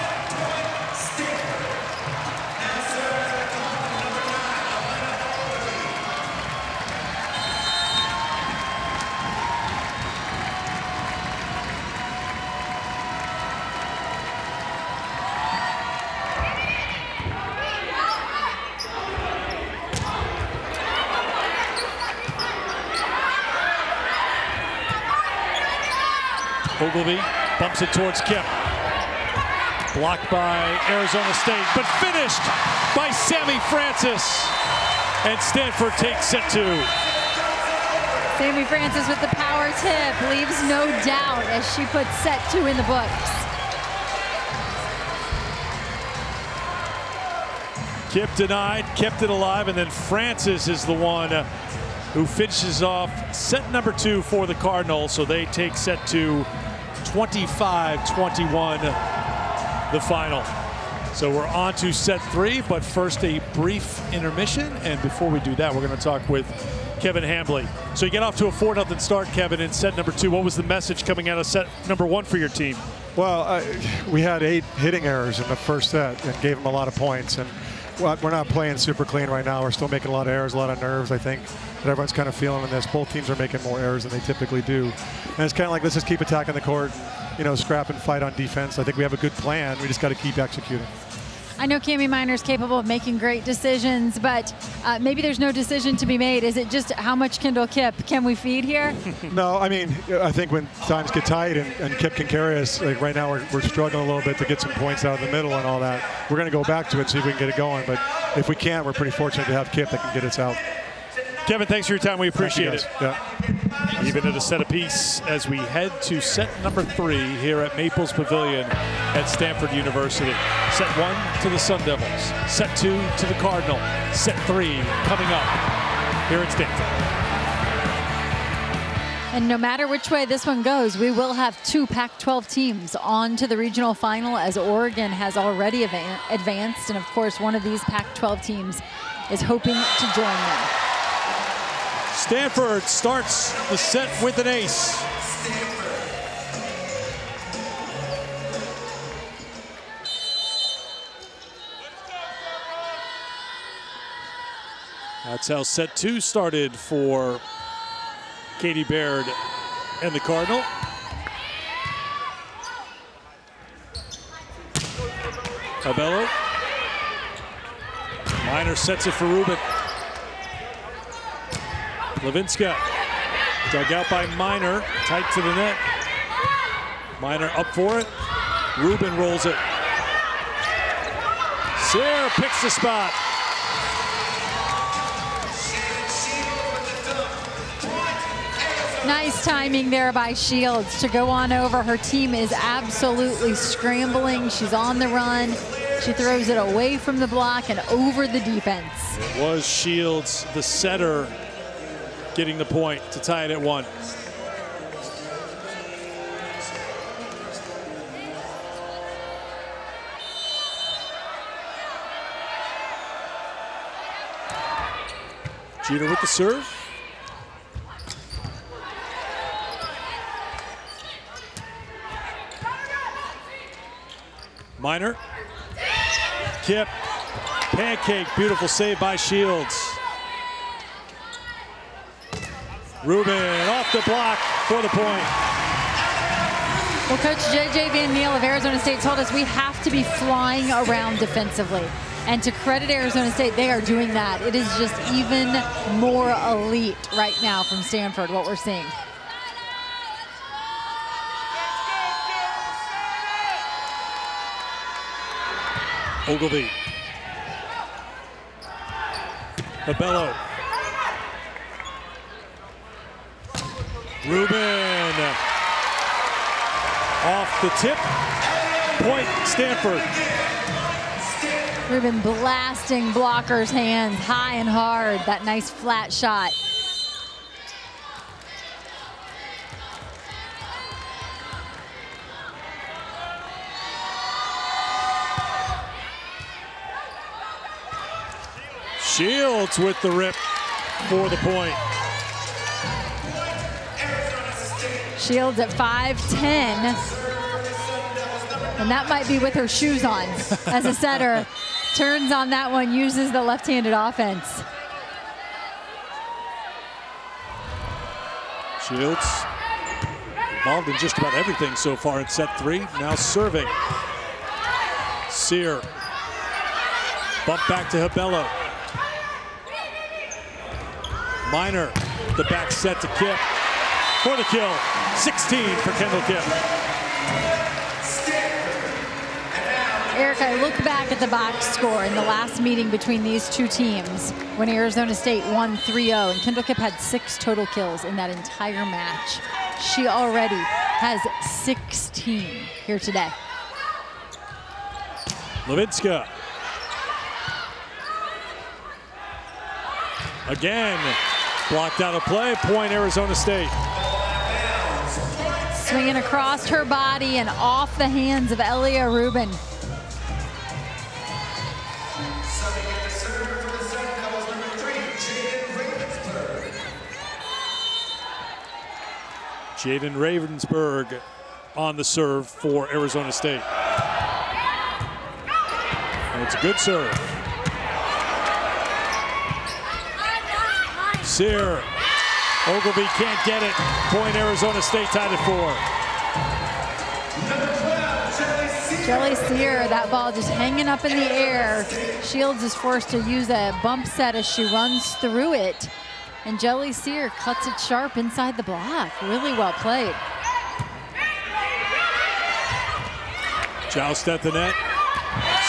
Bumps it towards Kipp. Blocked by Arizona State, but finished by Sami Francis. And Stanford takes set two. Sami Francis with the power tip leaves no doubt as she puts set two in the books. Kipp denied, kept it alive, and then Francis is the one who finishes off set number two for the Cardinals. So they take set two 25-21, the final. So we're on to set three, but first a brief intermission. And before we do that, we're going to talk with Kevin Hambly. So you get off to a 4 0 start, Kevin, in set number two. What was the message coming out of set number one for your team? Well, we had eight hitting errors in the first set and gave them a lot of points. And we're not playing super clean right now. We're still making a lot of errors, a lot of nerves, I think, that everyone's kind of feeling in this. Both teams are making more errors than they typically do. And it's kind of like, let's just keep attacking the court, you know, scrap and fight on defense. I think we have a good plan. We just got to keep executing. I know Cami Miner is capable of making great decisions, but uh, maybe there's no decision to be made. Is it just how much Kendall Kipp can we feed here? no, I mean, I think when times get tight and, and Kipp can carry us, like right now we're, we're struggling a little bit to get some points out of the middle and all that. We're going to go back to it, see if we can get it going. But if we can't, we're pretty fortunate to have Kipp that can get us out. Kevin, thanks for your time. We appreciate it. Yeah. Even at a set apiece as we head to set number three here at Maples Pavilion at Stanford University. Set one to the Sun Devils. Set two to the Cardinal. Set three coming up here at Stanford. And no matter which way this one goes, we will have two Pac-12 teams on to the regional final as Oregon has already advanced. And of course, one of these Pac-12 teams is hoping to join them. Stanford starts the set with an ace. That's how set two started for Caitie Baird and the Cardinal. Abello. Miner sets it for Rubin. Levinska dug out by Miner, tight to the net. Miner up for it. Rubin rolls it. Cyr picks the spot. Nice timing there by Shields to go on over. Her team is absolutely scrambling. She's on the run. She throws it away from the block and over the defense. It was Shields, the setter, getting the point to tie it at one. Jeter with the serve. Miner. Kipp. Pancake. Beautiful save by Shields. Rubin off the block for the point. Well, Coach J.J. Van Niel of Arizona State told us we have to be flying around defensively. And to credit Arizona State, they are doing that. It is just even more elite right now from Stanford, what we're seeing. Oglivie. Abello. Rubin. Off the tip. Point Stanford. Rubin blasting blockers' hands high and hard. That nice flat shot. Shields with the rip for the point. Shields at 5'10". And that might be with her shoes on as a setter. Turns on that one, uses the left-handed offense. Shields involved in just about everything so far in set three. Now serving. Cyr. Bump back to Habello. Miner, the back set to Kipp for the kill. 16 for Kendall Kipp. Eric, I look back at the box score in the last meeting between these two teams when Arizona State won 3-0 and Kendall Kipp had six total kills in that entire match. She already has 16 here today. Levinska. Again, blocked out of play, point Arizona State. Swinging across her body and off the hands of Elia Rubin. Jaden Ravensburg on the serve for Arizona State. And it's a good serve. Cyr. Oglivie can't get it. Point Arizona State tied at four. Geli Cyr, that ball just hanging up in the air. Shields is forced to use a bump set as she runs through it. And Geli Cyr cuts it sharp inside the block. Really well played. Joust at the net.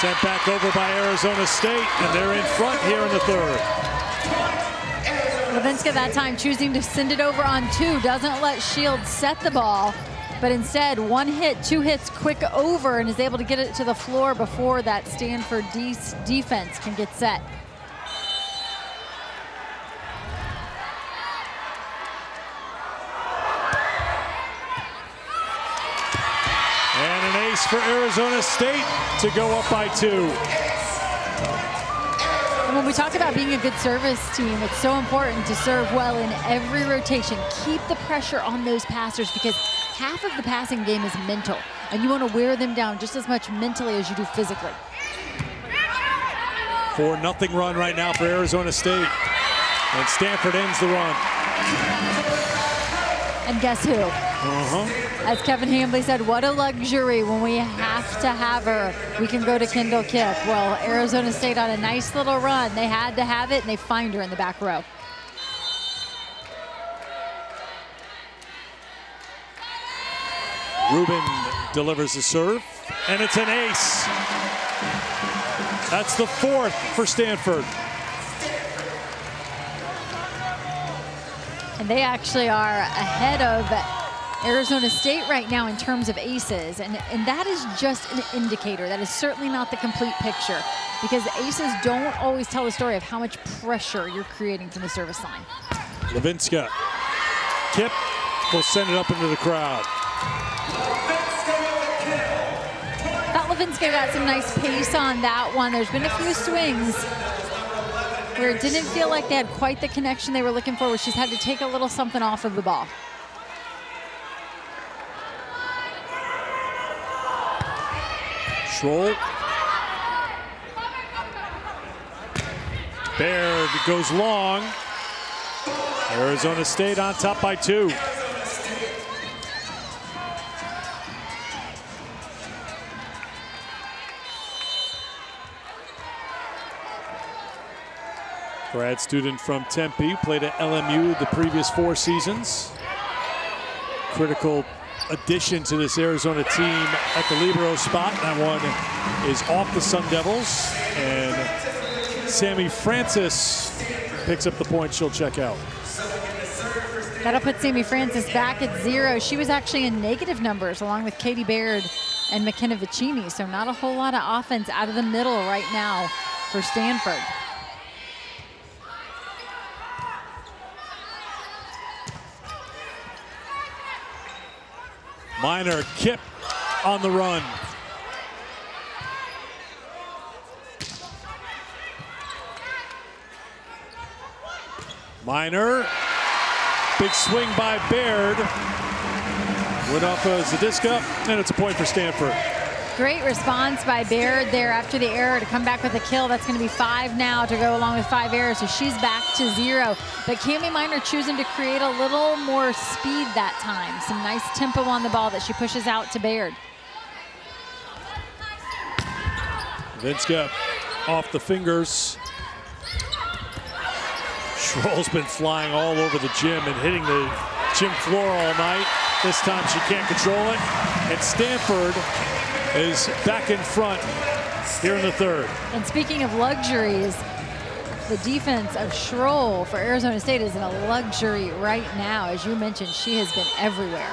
Sent back over by Arizona State, and they're in front here in the third. Levinska that time choosing to send it over on two, doesn't let Shields set the ball, but instead one hit, two hits quick over and is able to get it to the floor before that Stanford de defense can get set. And an ace for Arizona State to go up by two. And when we talk about being a good service team, it's so important to serve well in every rotation. Keep the pressure on those passers because half of the passing game is mental, and you want to wear them down just as much mentally as you do physically. Four nothing run right now for Arizona State. And Stanford ends the run. And guess who? Uh-huh. As Kevin Hambly said, what a luxury when we have to have her. We can go to Kendall Kipp. Well, Arizona State on a nice little run. They had to have it, and they find her in the back row. Rubin delivers the serve, and it's an ace. That's the fourth for Stanford. And they actually are ahead of Arizona State right now in terms of aces. And, and that is just an indicator. That is certainly not the complete picture because the aces don't always tell the story of how much pressure you're creating from the service line. Levinska. Kipp will send it up into the crowd. Thought Levinska got some nice pace on that one. There's been a few swings where it didn't feel like they had quite the connection they were looking for, where she's had to take a little something off of the ball. Schroll. Baird goes long. Arizona State on top by two. Grad student from Tempe, played at LMU the previous four seasons. Critical addition to this Arizona team at the libero spot. That one is off the Sun Devils. And Sami Francis picks up the point she'll check out. That'll put Sami Francis back at zero. She was actually in negative numbers along with Caitie Baird and McKenna Vicini. So not a whole lot of offense out of the middle right now for Stanford. Miner Kipp on the run. Miner, big swing by Baird. Went off of Zadiska, and it's a point for Stanford. Great response by Baird there after the error to come back with a kill. That's going to be five now to go along with five errors, so she's back to zero. But Cami Miner choosing to create a little more speed that time. Some nice tempo on the ball that she pushes out to Baird. Vinska off the fingers. Schroll's been flying all over the gym and hitting the gym floor all night. This time she can't control it. And Stanford is back in front here in the third. And speaking of luxuries, the defense of Schroll for Arizona State is in a luxury right now. As you mentioned, she has been everywhere.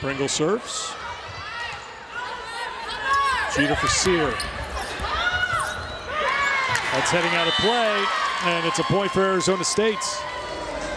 Pringle serves. Cheater for Cyr. That's heading out of play, and it's a point for Arizona State.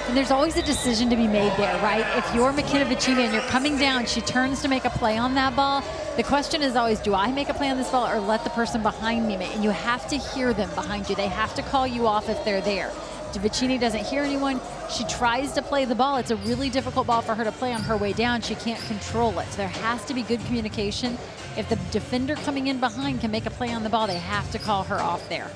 And there's always a decision to be made there, right? If you're McKenna and you're coming down, she turns to make a play on that ball. The question is always, do I make a play on this ball or let the person behind me make? And you have to hear them behind you. They have to call you off if they're there. Vicini doesn't hear anyone. She tries to play the ball. It's a really difficult ball for her to play on her way down. She can't control it. So there has to be good communication. If the defender coming in behind can make a play on the ball, they have to call her off there.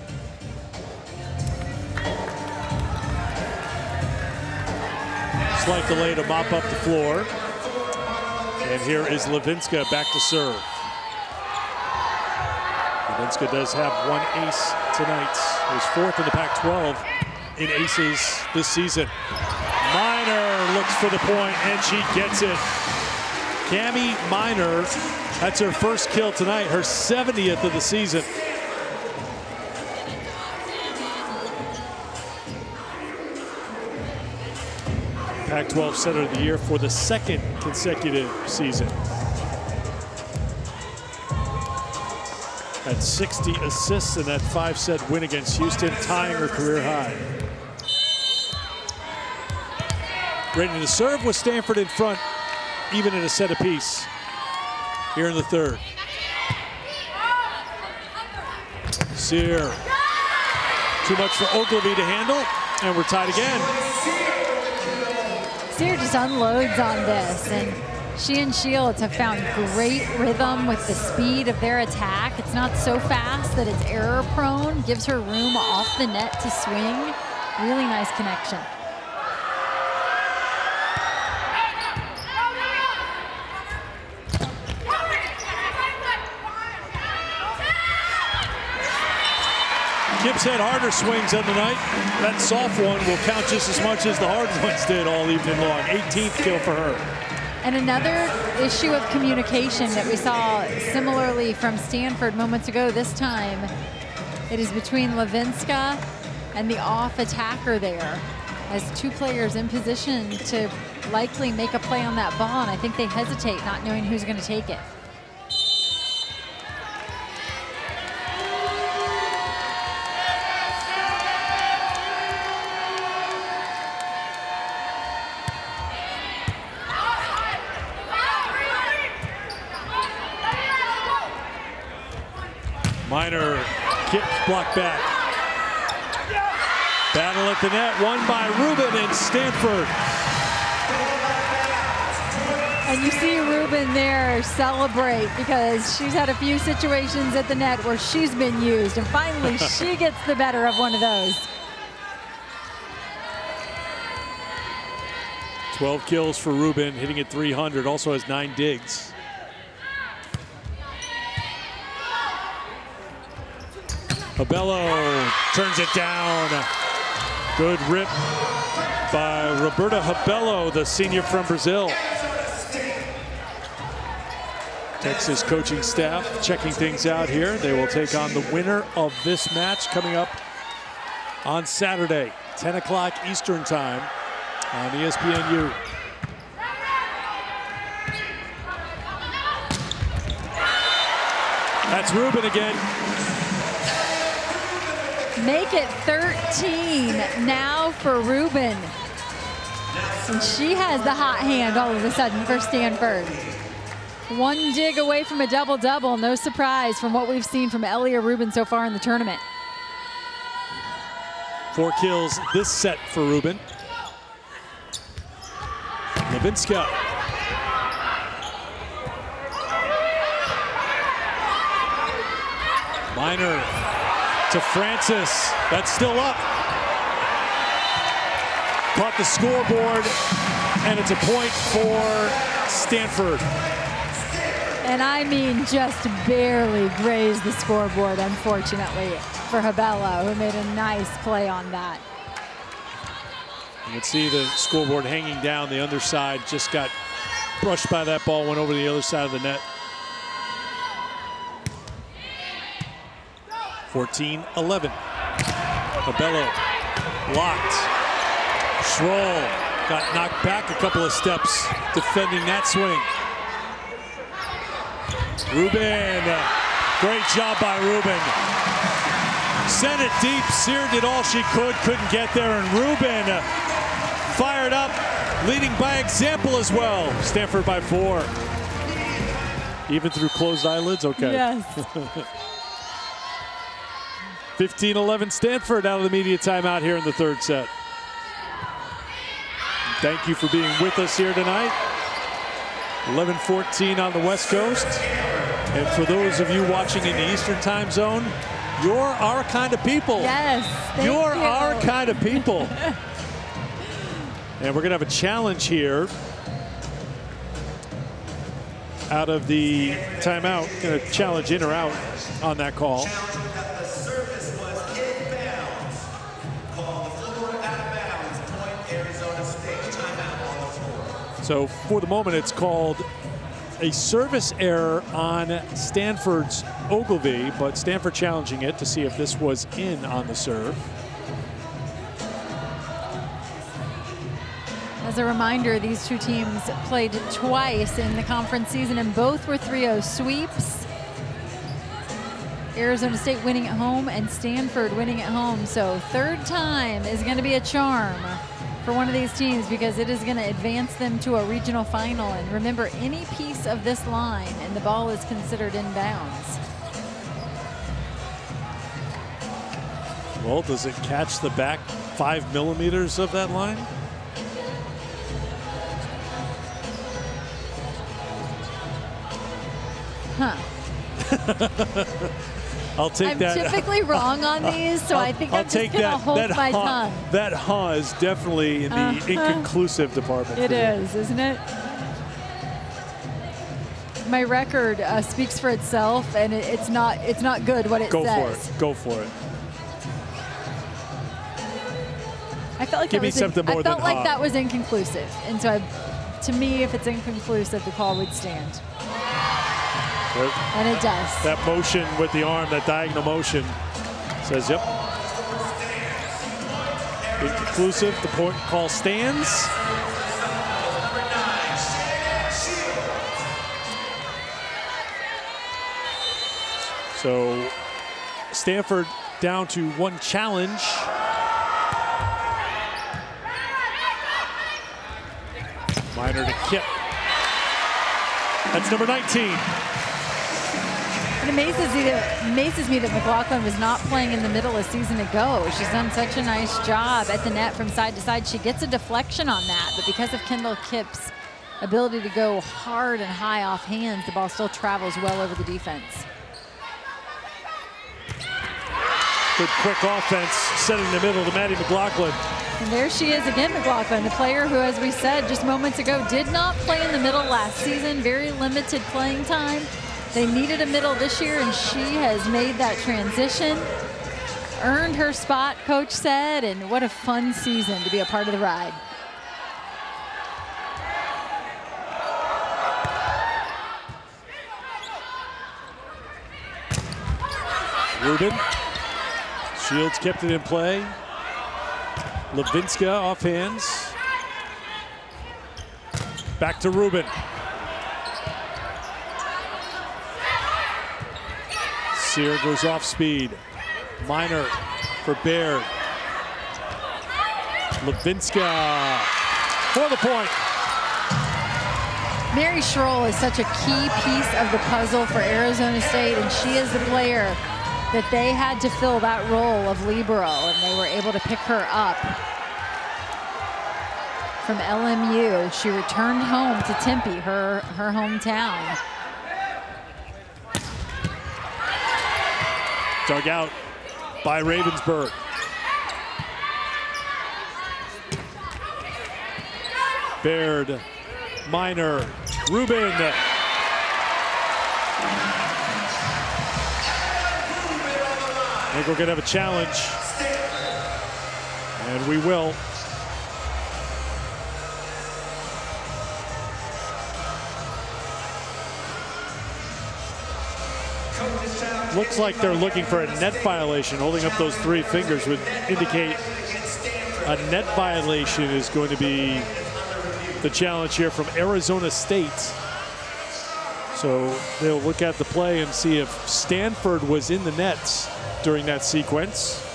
Slight delay to mop up the floor. And here is Levinska back to serve. Levinska does have one ace tonight. He's fourth in the Pac-12 in aces this season. Miner looks for the point, and she gets it. Cami Miner, that's her first kill tonight, her 70th of the season. Pac-12 Setter of the Year for the second consecutive season. Had 60 assists in that five-set win against Houston, tying her career high. Ready to serve with Stanford in front, even in a set apiece here in the third. Cyr. Too much for Oglivie to handle, and we're tied again. Cyr just unloads on this, and she and Shields have found great rhythm with the speed of their attack. It's not so fast that it's error prone, gives her room off the net to swing. Really nice connection. Gibbs had harder swings on the night. That soft one will count just as much as the hard ones did all evening long. 18th kill for her. And another issue of communication that we saw similarly from Stanford moments ago, this time it is between Levinska and the off attacker there as two players in position to likely make a play on that ball. And I think they hesitate not knowing who's going to take it. Kicks block back. Battle at the net, won by Rubin and Stanford. And you see Rubin there celebrate because she's had a few situations at the net where she's been used, and finally she gets the better of one of those. 12 kills for Rubin, hitting at 300, also has nine digs. Habello turns it down. Good rip by Roberta Habello, the senior from Brazil. Texas coaching staff checking things out here. They will take on the winner of this match coming up on Saturday, 10 o'clock Eastern time on ESPNU. That's Rubin again. Make it 13 now for Rubin. And she has the hot hand all of a sudden for Stanford. One dig away from a double-double. No surprise from what we've seen from Elia Rubin so far in the tournament. Four kills this set for Rubin. Levinska. Miner to Francis. That's still up. Caught the scoreboard, and it's a point for Stanford. And I mean just barely grazed the scoreboard, unfortunately, for Habello, who made a nice play on that. You can see the scoreboard hanging down. The underside just got brushed by that ball, went over the other side of the net. 14-11. Habello locked. Schroll got knocked back a couple of steps defending that swing. Rubin, uh, great job by Rubin. Sent it deep, Cyr did all she could, couldn't get there, and Rubin uh, fired up, leading by example as well. Stanford by four. Even through closed eyelids, okay. Yes. 15-11 Stanford out of the media timeout here in the third set. Thank you for being with us here tonight. 11-14 on the West Coast. And for those of you watching in the Eastern time zone, you're our kind of people. Yes, You're you. our kind of people. and we're going to have a challenge here out of the timeout. Going to challenge in or out on that call. So for the moment, it's called a service error on Stanford's Oglivie, but Stanford challenging it to see if this was in on the serve. As a reminder, these two teams played twice in the conference season, and both were 3-0 sweeps. Arizona State winning at home and Stanford winning at home. So third time is going to be a charm for one of these teams because it is going to advance them to a regional final. And remember, any piece of this line and the ball is considered inbounds. Well, does it catch the back five millimeters of that line? Huh. I'll take I'm that. typically wrong on these, so I think I'll I'm just take going to that. hold that my huh, tongue. That huh is definitely in the Uh-huh. inconclusive department. It is, for you. is, isn't it? My record uh, speaks for itself, and it, it's not it's not good what it Go says. for it. Go for it. I felt like that was in- I felt like that was inconclusive, and so I to me, if it's inconclusive, the call would stand. There- And it does. That motion with the arm, that diagonal motion, says, yep. Inconclusive, the point call stands. So Stanford down to one challenge. Miner to Kipp. That's number 19. It amazes me, that, amazes me that McLaughlin was not playing in the middle a season ago. She's done such a nice job at the net from side to side. She gets a deflection on that, but because of Kendall Kipp's ability to go hard and high off hands, the ball still travels well over the defense. Good quick offense, setting the middle to Maddie McLaughlin. And there she is again, McLaughlin, the player who, as we said just moments ago, did not play in the middle last season, very limited playing time. They needed a middle this year, and she has made that transition, earned her spot, coach said, and what a fun season to be a part of the ride. Rubin. Shields kept it in play. Levinska off hands. Back to Rubin. Cyr goes off speed. Miner for Baird. Levinska for the point. Mary Schroll is such a key piece of the puzzle for Arizona State, and she is the player that they had to fill that role of libero, and they were able to pick her up from LMU. She returned home to Tempe, her, her hometown. Dug out by Ravensburg. Baird, Miner, Rubin. I think we're going to have a challenge. And we will. Looks like they're looking for a net violation. Holding up those three fingers would indicate a net violation is going to be the challenge here from Arizona State. So they'll look at the play and see if Stanford was in the nets during that sequence.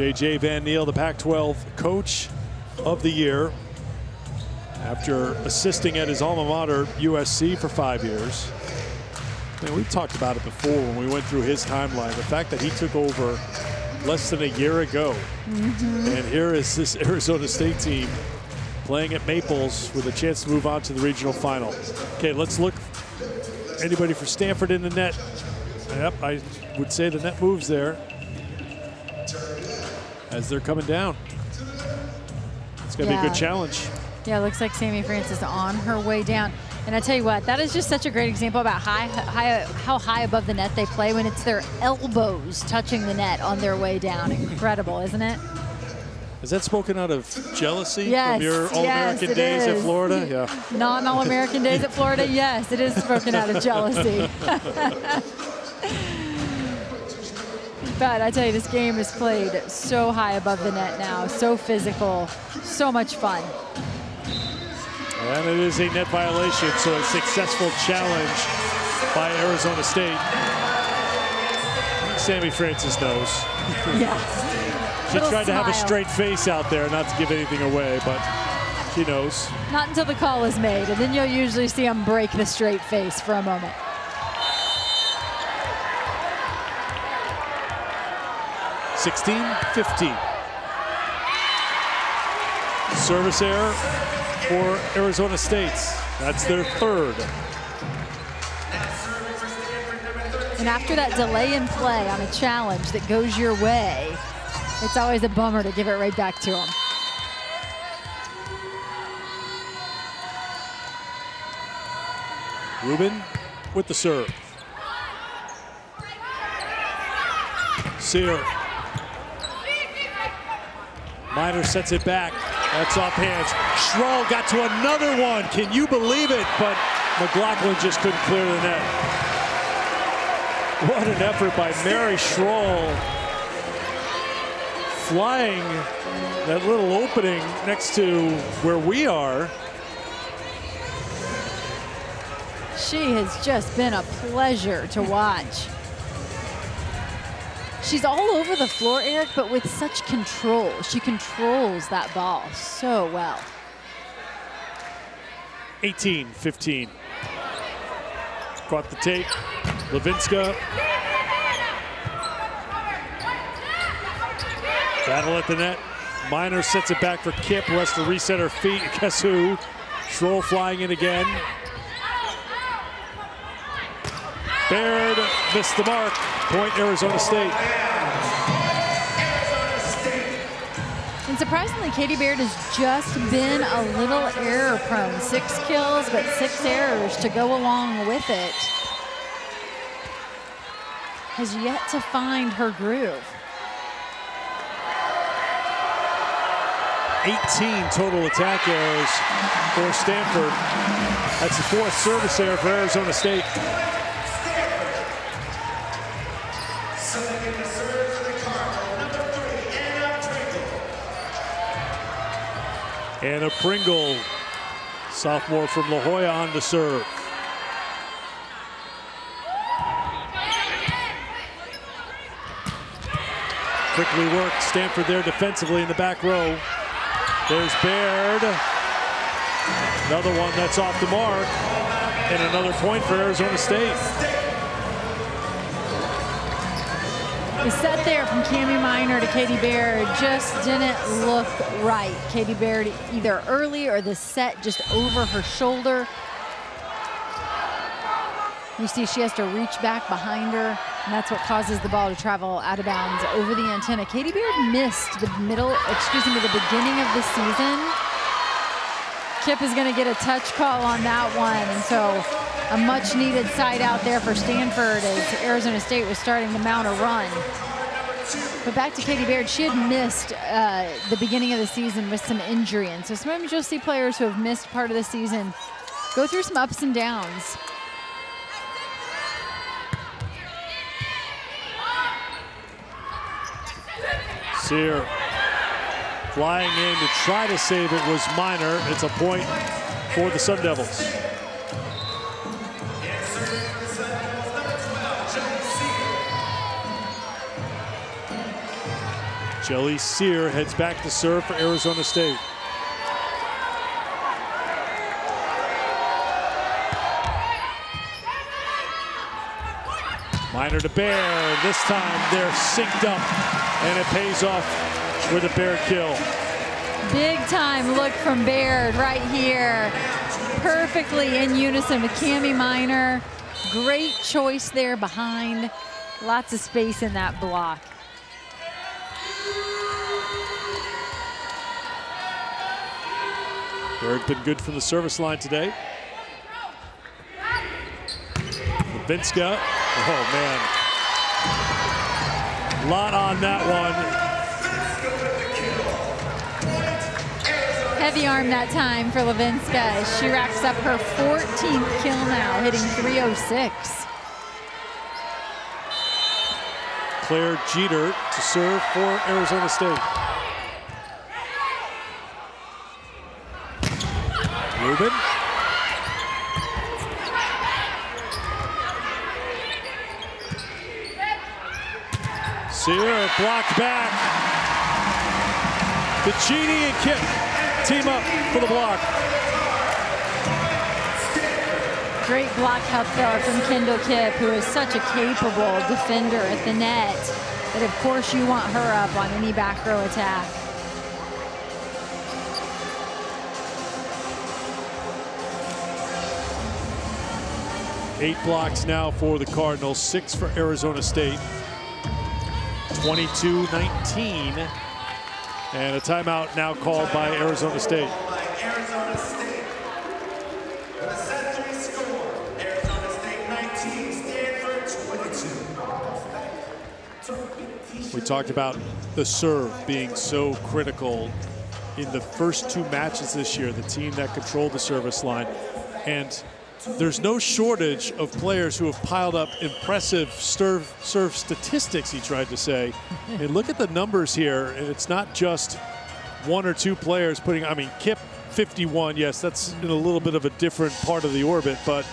JJ Van Niel, the Pac-12 coach of the year, after assisting at his alma mater, USC, for five years. Man, we talked about it before when we went through his timeline. The fact that he took over less than a year ago. Mm-hmm. And here is this Arizona State team playing at Maples with a chance to move on to the regional final. Okay, let's look. Anybody for Stanford in the net? Yep, I would say the net moves there as they're coming down. It's going to be a good challenge. Yeah, it looks like Sami Francis on her way down. And I tell you what, that is just such a great example about high, high, how high above the net they play when it's their elbows touching the net on their way down. Incredible, isn't it? Is that spoken out of jealousy Yes, from your All-American it days at. Florida? Yeah. Non All American days at Florida, yes, it is spoken out of jealousy. but I tell you, this game is played so high above the net now, so physical, so much fun. And it is a net violation, so a successful challenge by Arizona State. Sami Francis knows. Yeah. She Little tried to have a straight face out there, not to give anything away, but she knows. Not until the call is made, and then you'll usually see them break the straight face for a moment. Sixteen, fifteen. Service error for Arizona State. That's their third. And after that delay in play on a challenge that goes your way, it's always a bummer to give it right back to them. Rubin with the serve. Cyr. Miner sets it back. That's off hands. Schroll got to another one. Can you believe it? But McLaughlin just couldn't clear the net. What an effort by Mary Schroll. Flying that little opening next to where we are. She has just been a pleasure to watch. She's all over the floor, Eric, but with such control. She controls that ball so well. 18 15. Caught the tape. Levinska. Battle at the net. Miner sets it back for Kipp, who has to reset her feet. Guess who? Schroll flying in again. Baird missed the mark. Point Arizona State. And surprisingly, Caitie Baird has just been a little error prone. Six kills, but six errors to go along with it. Has yet to find her groove. 18 total attack errors for Stanford. That's the fourth service error for Arizona State. Anna Pringle, sophomore from La Jolla on to serve. Quickly worked Stanford there defensively in the back row. There's Baird. Another one that's off the mark. And another point for Arizona State. The set there from Cami Miner to Caitie Baird just didn't look right. Caitie Baird either early or the set just over her shoulder. You see she has to reach back behind her, and that's what causes the ball to travel out of bounds over the antenna. Caitie Baird missed the middle, excuse me, the beginning of the season. Kipp is gonna get a touch call on that one, and so a much needed side out there for Stanford as Arizona State was starting to mount a run. But back to Caitie Baird, she had missed uh, the beginning of the season with some injury. And so sometimes you'll see players who have missed part of the season go through some ups and downs. Cyr flying in to try to save it was Miner. It's a point for the Sun Devils. Geli Cyr heads back to serve for Arizona State. Miner to Baird. This time they're synced up, and it pays off with a Baird kill. Big time look from Baird right here. Perfectly in unison with Cami Miner. Great choice there behind. Lots of space in that block. Baird been good from the service line today. Levinska. Oh, man. Lot on that one. Heavy arm that time for Levinska. She racks up her 14th kill now, hitting 306. Claire Jeter to serve for Arizona State. Rubin. Cyr blocked back. Vicini and Kipp team up for the block. Great block help there from Kendall Kipp, who is such a capable defender at the net that of course you want her up on any back row attack. Eight blocks now for the Cardinals, six for Arizona State. 22-19. And a timeout now called by Arizona State. We talked about the serve being so critical in the first two matches this year, the team that controlled the service line. And there's no shortage of players who have piled up impressive serve, serve statistics, he tried to say. and look at the numbers here, and it's not just one or two players putting, I mean, Kipp 51, yes, that's in a little bit of a different part of the orbit, but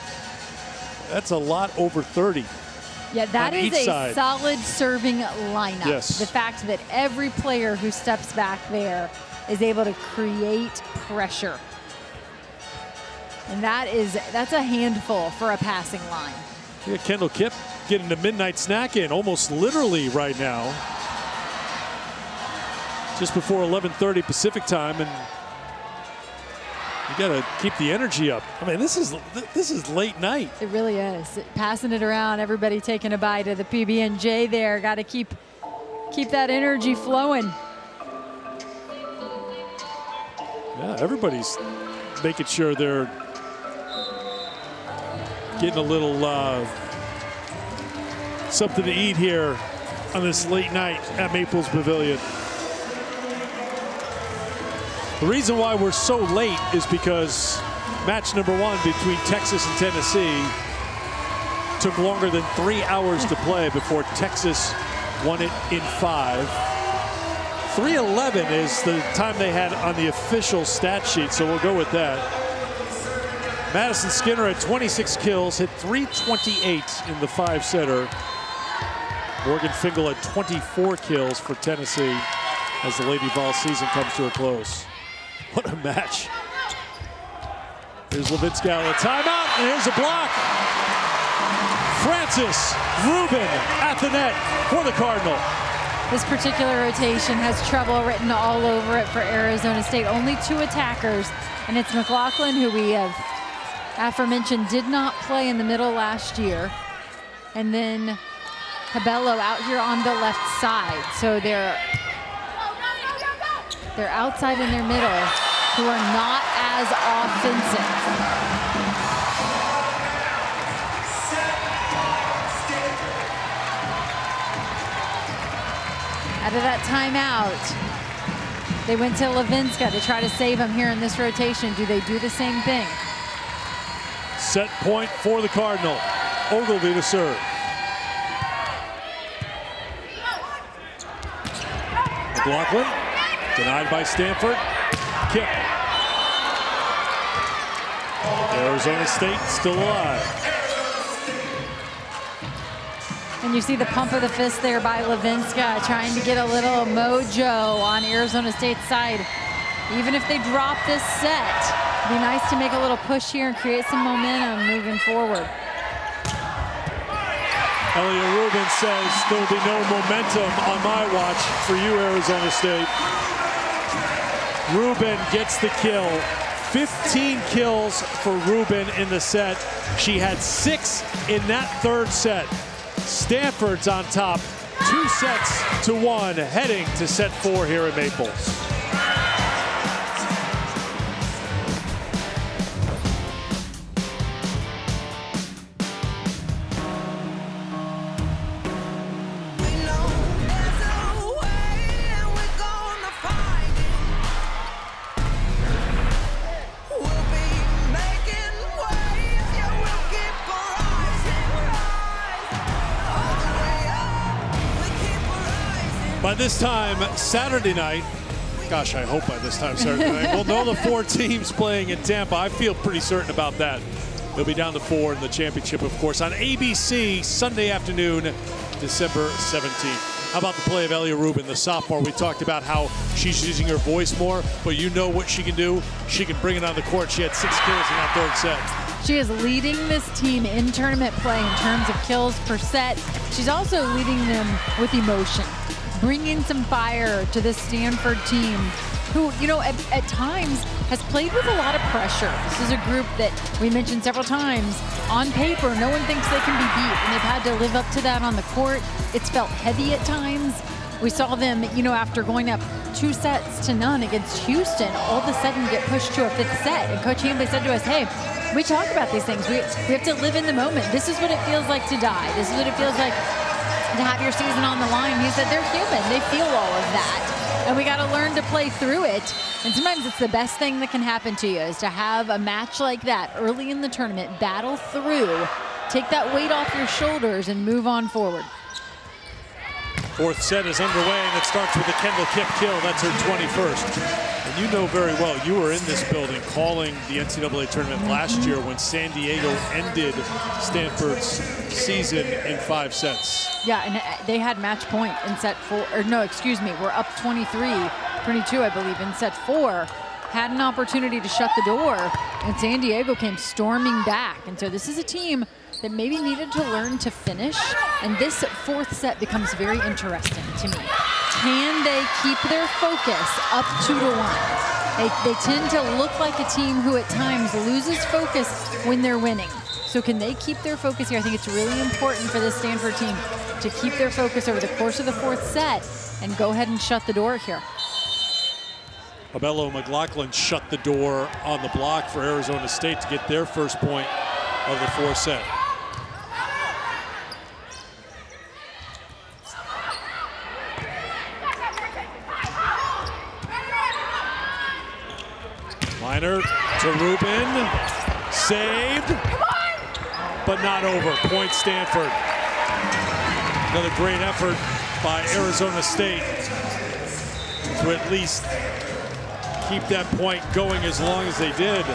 that's a lot over 30. Yeah, that is a side. solid serving lineup. Yes. The fact that every player who steps back there is able to create pressure. And that is that's a handful for a passing line. Yeah, Kendall Kipp getting the midnight snack in almost literally right now. Just before 11:30 Pacific time and you got to keep the energy up. I mean, this is this is late night. It really is. Passing it around, everybody taking a bite of the PB&J there. Got to keep keep that energy flowing. Yeah, everybody's making sure they're getting a little uh, something to eat here on this late night at Maples Pavilion. The reason why we're so late is because match number one between Texas and Tennessee took longer than three hours to play before Texas won it in five. 311 is the time they had on the official stat sheet, so we'll go with that. Madison Skinner at 26 kills, hit 328 in the five setter. Morgan Fingall at 24 kills for Tennessee as the Lady Vol season comes to a close. What a match. Here's Levinska out of timeout, and here's a block. Francis Rubin at the net for the Cardinal. This particular rotation has trouble written all over it for Arizona State. Only two attackers, and it's McLaughlin, who we have aforementioned did not play in the middle last year. And then Cabello out here on the left side. So they're they're outside in their middle who are not as offensive. Out of that timeout, they went to Levinska to try to save him here in this rotation. Do they do the same thing? Set point for the Cardinal. Oglivie to serve. McLaughlin denied by Stanford. Kick. Arizona State still alive. And you see the pump of the fist there by Levinska, trying to get a little mojo on Arizona State's side. Even if they drop this set, it'd be nice to make a little push here and create some momentum moving forward. Elia Rubin says there'll be no momentum on my watch for you, Arizona State. Rubin gets the kill. 15 kills for Rubin in the set. She had six in that third set. Stanford's on top, two sets to one, heading to set four here at Maples. Time, Saturday night, gosh, I hope by this time Saturday night, we'll know the four teams playing in Tampa. I feel pretty certain about that. They'll be down to four in the championship, of course, on ABC Sunday afternoon, December 17th. How about the play of Elia Rubin, the sophomore? We talked about how she's using her voice more, but you know what she can do. She can bring it on the court. She had six kills in that third set. She is leading this team in tournament play in terms of kills per set. She's also leading them with emotion, bringing some fire to this Stanford team who, you know, at, at times has played with a lot of pressure. This is a group that we mentioned several times. On paper, no one thinks they can be beat, and they've had to live up to that on the court. It's felt heavy at times. We saw them, you know, after going up two sets to none against Houston, all of a sudden get pushed to a fifth set. And Coach Hambly said to us, hey, we talk about these things. We, we have to live in the moment. This is what it feels like to die. This is what it feels like to have your season on the line. He said they're human. They feel all of that. And we got to learn to play through it. And sometimes it's the best thing that can happen to you is to have a match like that early in the tournament, battle through, take that weight off your shoulders and move on forward. Fourth set is underway, and it starts with a Kendall Kipp kill. That's her 21st. And you know very well, you were in this building calling the NCAA tournament last year when San Diego ended Stanford's season in five sets. Yeah, and uh, they had match point in set four, or no, excuse me, we're up 23, 22, I believe, in set four. Had an opportunity to shut the door, and San Diego came storming back. And so this is a team that maybe needed to learn to finish, and this fourth set becomes very interesting to me. Can they keep their focus up two to one? They, they tend to look like a team who at times loses focus when they're winning. So can they keep their focus here? I think it's really important for this Stanford team to keep their focus over the course of the fourth set and go ahead and shut the door here. Abello McLaughlin shut the door on the block for Arizona State to get their first point of the fourth set. To Rubin. Saved. But not over. Point Stanford. Another great effort by Arizona State to at least keep that point going as long as they did.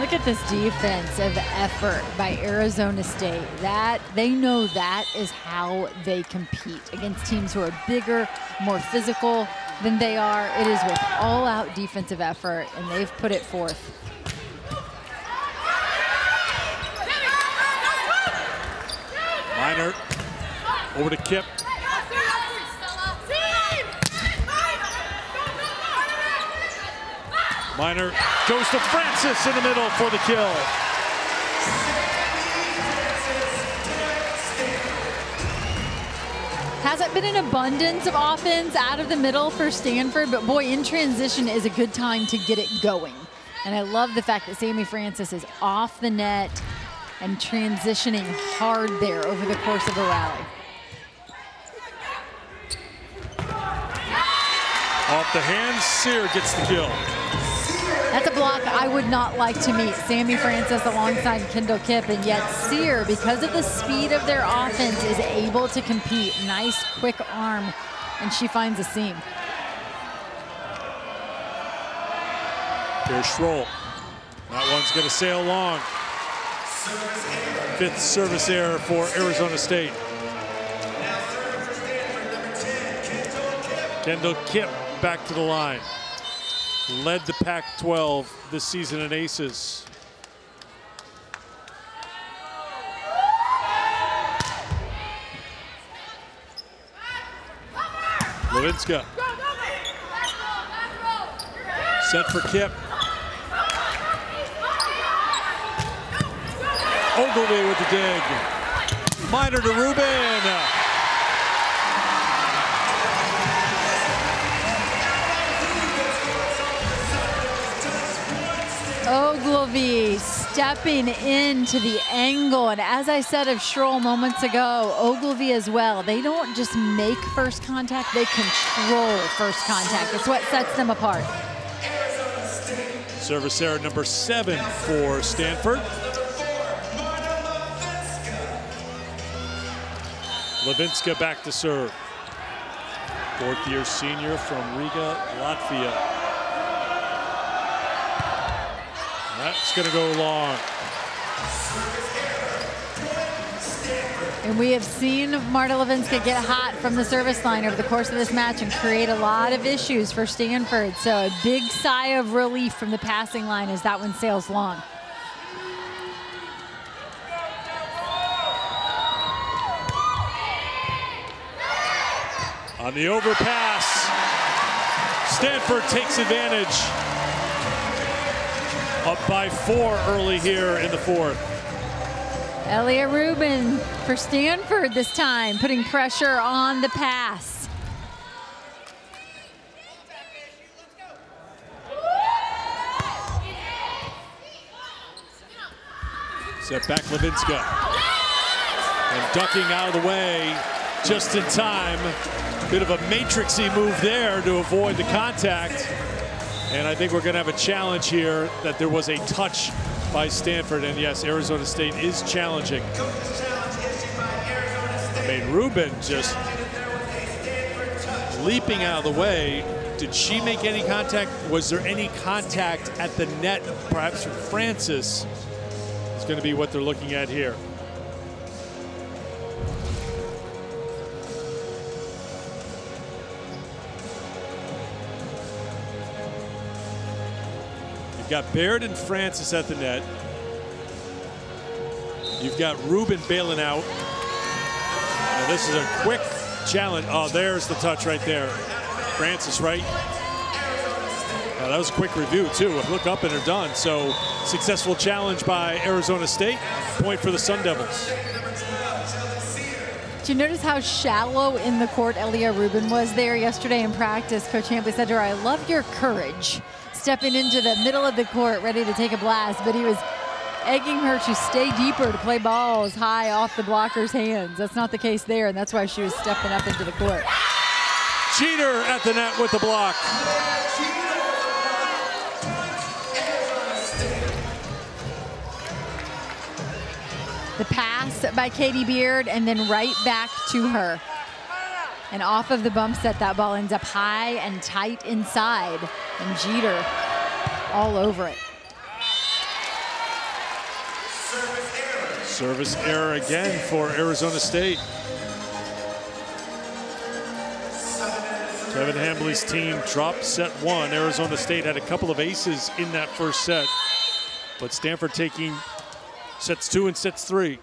Look at this defensive effort by Arizona State. That they know that is how they compete against teams who are bigger, more physical than they are. It is with all-out defensive effort, and they've put it forth. Miner over to Kipp. Miner goes to Francis in the middle for the kill. Hasn't been an abundance of offense out of the middle for Stanford, but boy, in transition is a good time to get it going. And I love the fact that Sami Francis is off the net and transitioning hard there over the course of a rally. Off the hands, Cyr gets the kill. That's a block I would not like to meet. Sami Francis alongside Kendall Kipp, and yet Cyr, because of the speed of their offense, is able to compete. Nice, quick arm, and she finds a seam. Here's Schroll. That one's going to sail long. Fifth service error for Arizona State. Kendall Kipp back to the line. Led the Pac-12 this season in aces. Levinska. Set for Kipp. Oglivie with the dig. Miner to Rubin. Oglivie stepping into the angle. And as I said of Schroll moments ago, Oglivie as well. They don't just make first contact, they control first contact. It's what sets them apart. Service error number seven for Stanford. Levinska back to serve. Fourth year senior from Riga, Latvia. That's going to go long. And we have seen Marta Levinska get hot from the service line over the course of this match and create a lot of issues for Stanford. So a big sigh of relief from the passing line as that one sails long. On the overpass, Stanford takes advantage. Up by four early here in the fourth. Elia Rubin for Stanford this time, putting pressure on the pass. Set back Levinska. And ducking out of the way just in time. Bit of a matrixy move there to avoid the contact. And I think we're going to have a challenge here that there was a touch by Stanford. And yes, Arizona State is challenging. I mean, Rubin just leaping out of the way. Did she make any contact? Was there any contact at the net, perhaps from Francis? It's going to be what they're looking at here. You've got Baird and Francis at the net. You've got Rubin bailing out. Now this is a quick challenge. Oh, there's the touch right there. Francis, right? Now that was a quick review, too. Look up and they're done. So successful challenge by Arizona State. Point for the Sun Devils. Did you notice how shallow in the court Elia Rubin was there yesterday in practice? Coach Hambly said to her, I love your courage stepping into the middle of the court ready to take a blast, but he was egging her to stay deeper to play balls high off the blocker's hands. That's not the case there, and that's why she was stepping up into the court. Cheater at the net with the block. The pass by Caitie Baird and then right back to her. And off of the bump set, that ball ends up high and tight inside. And Jeter all over it. Service error again for Arizona State. Kevin Hambly's team dropped set one. Arizona State had a couple of aces in that first set, but Stanford taking sets two and sets three.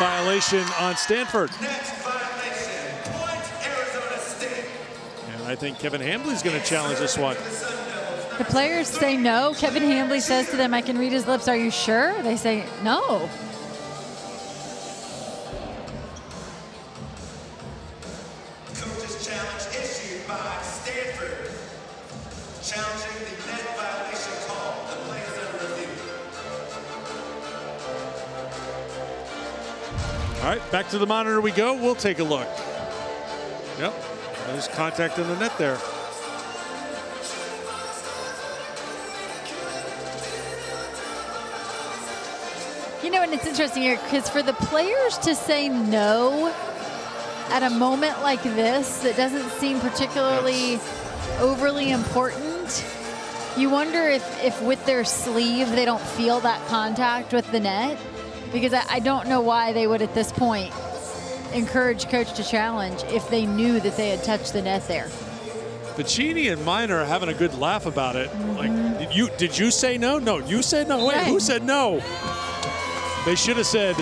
And a net violation on Stanford. And I think Kevin Hambly's going to challenge this one. The players say no. Kevin Hambly says to them, I can read his lips, are you sure? They say no. All right, back to the monitor we go. We'll take a look. Yep, there's contact in the net there. You know, and it's interesting here because for the players to say no at a moment like this that doesn't seem particularly overly important, you wonder if, if with their sleeve they don't feel that contact with the net. Because I, I don't know why they would at this point encourage coach to challenge if they knew that they had touched the net there. Vicini and Miner are having a good laugh about it. Mm-hmm. Like, did you did you say no? No, you said no. Wait, who said no? They should have said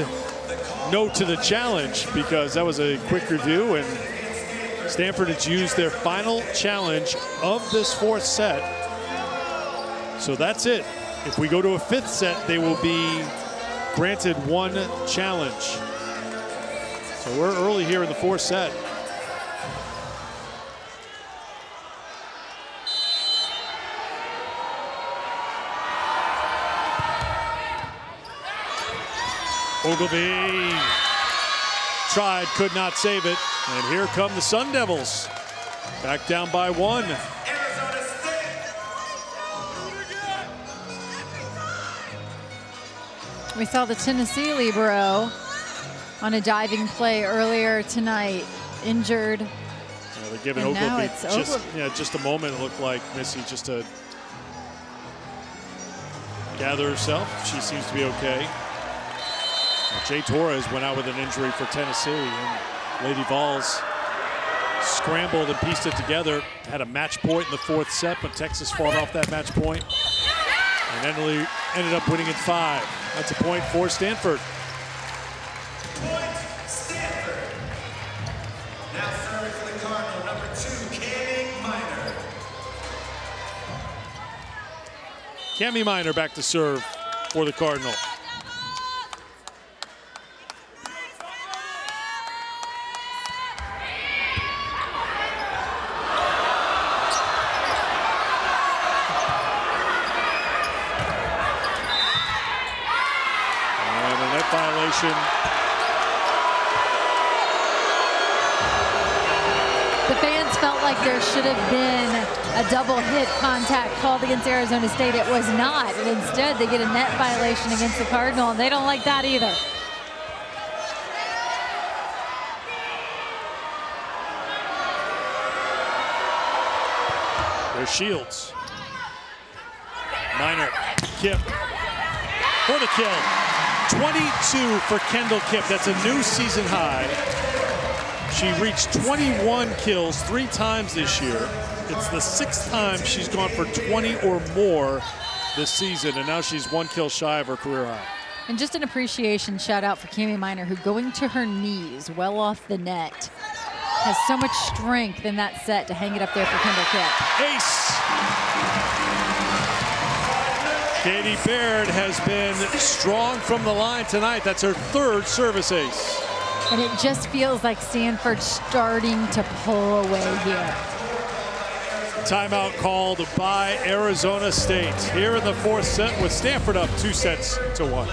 no to the challenge because that was a quick review and Stanford has used their final challenge of this fourth set. So that's it. If we go to a fifth set, they will be granted one challenge. So we're early here in the fourth set. Oglivie tried, could not save it. And here come the Sun Devils. Back down by one. We saw the Tennessee Libero on a diving play earlier tonight, injured. Yeah, they're giving And now Oglivie it's just, Oglivie. yeah, just a moment. It looked like Missy just to gather herself. She seems to be okay. Now, Jay Torres went out with an injury for Tennessee, and Lady Vols scrambled and pieced it together. Had a match point in the fourth set, but Texas fought off that match point and ended, ended up winning in five. That's a point for Stanford. Point Stanford. Now serving for the Cardinal, number two, Cami Miner. Cami Miner back to serve for the Cardinal. Violation. The fans felt like there should have been a double hit contact called against Arizona State. It was not, and instead they get a net violation against the Cardinal, and they don't like that either. There's Shields. Miner. Kipp. For the kill. 22 for Kendall Kipp. That's a new season high. She reached 21 kills three times this year. It's the sixth time she's gone for 20 or more this season, and now she's one kill shy of her career high. And just an appreciation shout out for Cami Miner, who going to her knees well off the net has so much strength in that set to hang it up there for Kendall Kipp. Ace. Caitie Baird has been strong from the line tonight. That's her third service ace. And it just feels like Stanford's starting to pull away here. Timeout called by Arizona State here in the fourth set with Stanford up two sets to one.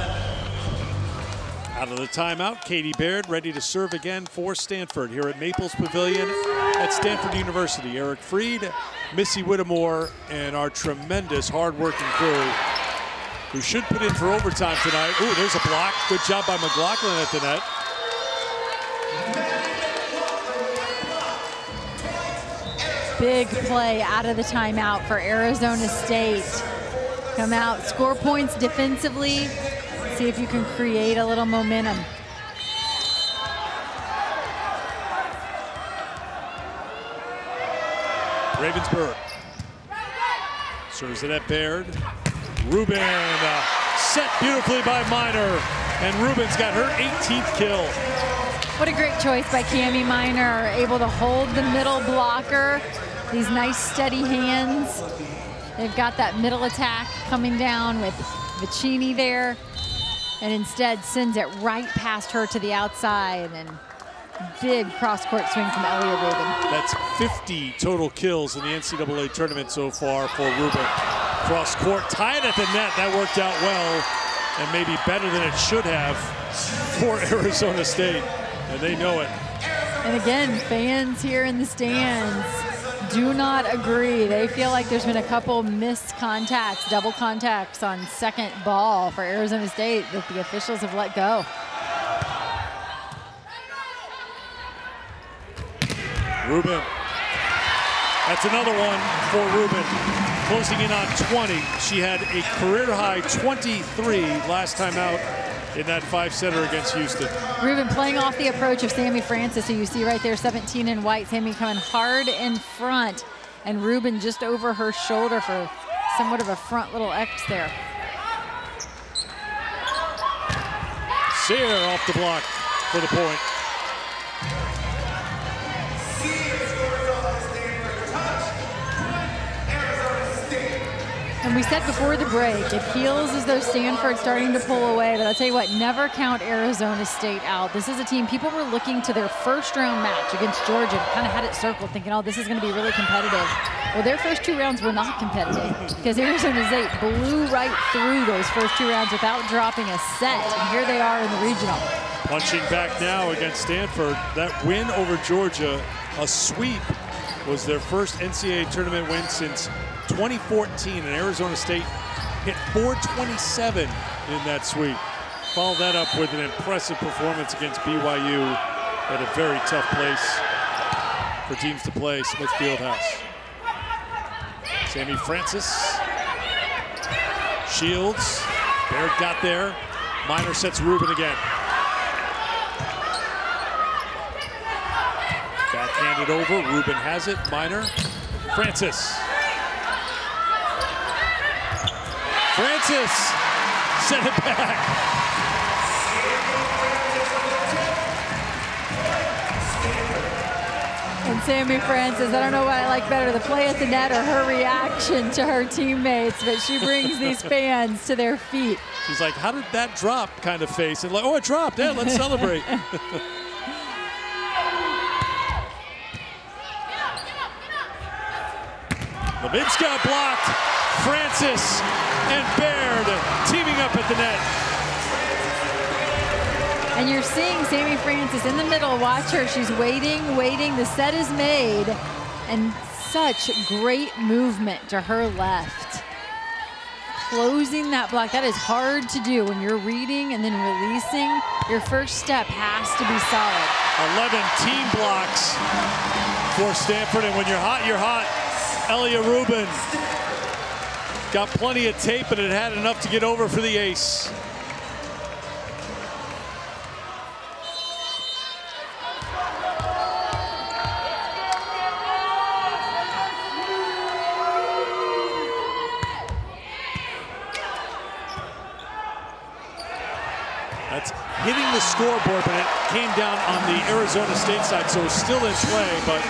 Out of the timeout, Caitie Baird ready to serve again for Stanford here at Maples Pavilion at Stanford University. Eric Freed, Missy Whittemore, and our tremendous hard-working crew who should put in for overtime tonight. Ooh, there's a block. Good job by McLaughlin at the net. Big play out of the timeout for Arizona State. Come out, score points defensively, see if you can create a little momentum. Ravensburg. Serves it at Baird. Rubin uh, set beautifully by Miner. And Rubin's got her 18th kill. What a great choice by Cami Miner, able to hold the middle blocker. These nice steady hands. They've got that middle attack coming down with Vicini there. And instead sends it right past her to the outside. And big cross-court swing from Elia Rubin. That's 50 total kills in the NCAA tournament so far for Rubin. Cross court, tied at the net. That worked out well and maybe better than it should have for Arizona State. And they know it. And again, fans here in the stands do not agree. They feel like there's been a couple missed contacts, double contacts on second ball for Arizona State that the officials have let go. Rubin. That's another one for Rubin. Closing in on 20. She had a career high 23 last time out in that five setter against Houston. Rubin playing off the approach of Sami Francis, who you see right there, 17 in white. Sami coming hard in front, and Rubin just over her shoulder for somewhat of a front little X there. Cyr off the block for the point. And we said before the break, it feels as though Stanford's starting to pull away, but I'll tell you what, never count Arizona State out. This is a team, people were looking to their first round match against Georgia, kind of had it circled, thinking, oh, this is going to be really competitive. Well, their first two rounds were not competitive because Arizona State blew right through those first two rounds without dropping a set. And here they are in the regional. Punching back now against Stanford. That win over Georgia, a sweep, was their first NCAA tournament win since 2014. And Arizona State hit 427 in that sweep. Follow that up with an impressive performance against BYU at a very tough place for teams to play, Smith Fieldhouse. Sami Francis. Shields. Baird got there. Miner sets Rubin again. Backhanded over. Rubin has it. Miner. Francis. Francis sent it back. And Sami Francis, I don't know what I like better, the play at the net or her reaction to her teammates, but she brings these fans to their feet. She's like, how did that drop kind of face? And like, oh, it dropped. Yeah, let's celebrate. Levinska blocked. Francis and Baird teaming up at the net. And you're seeing Sami Francis in the middle. Watch her. She's waiting, waiting. The set is made. And such great movement to her left. Closing that block. That is hard to do when you're reading and then releasing. Your first step has to be solid. 11 team blocks for Stanford. And when you're hot, you're hot. Elia Rubin got plenty of tape, but it had enough to get over for the ace. That's hitting the scoreboard, but it came down on the Arizona State side, so still in play, but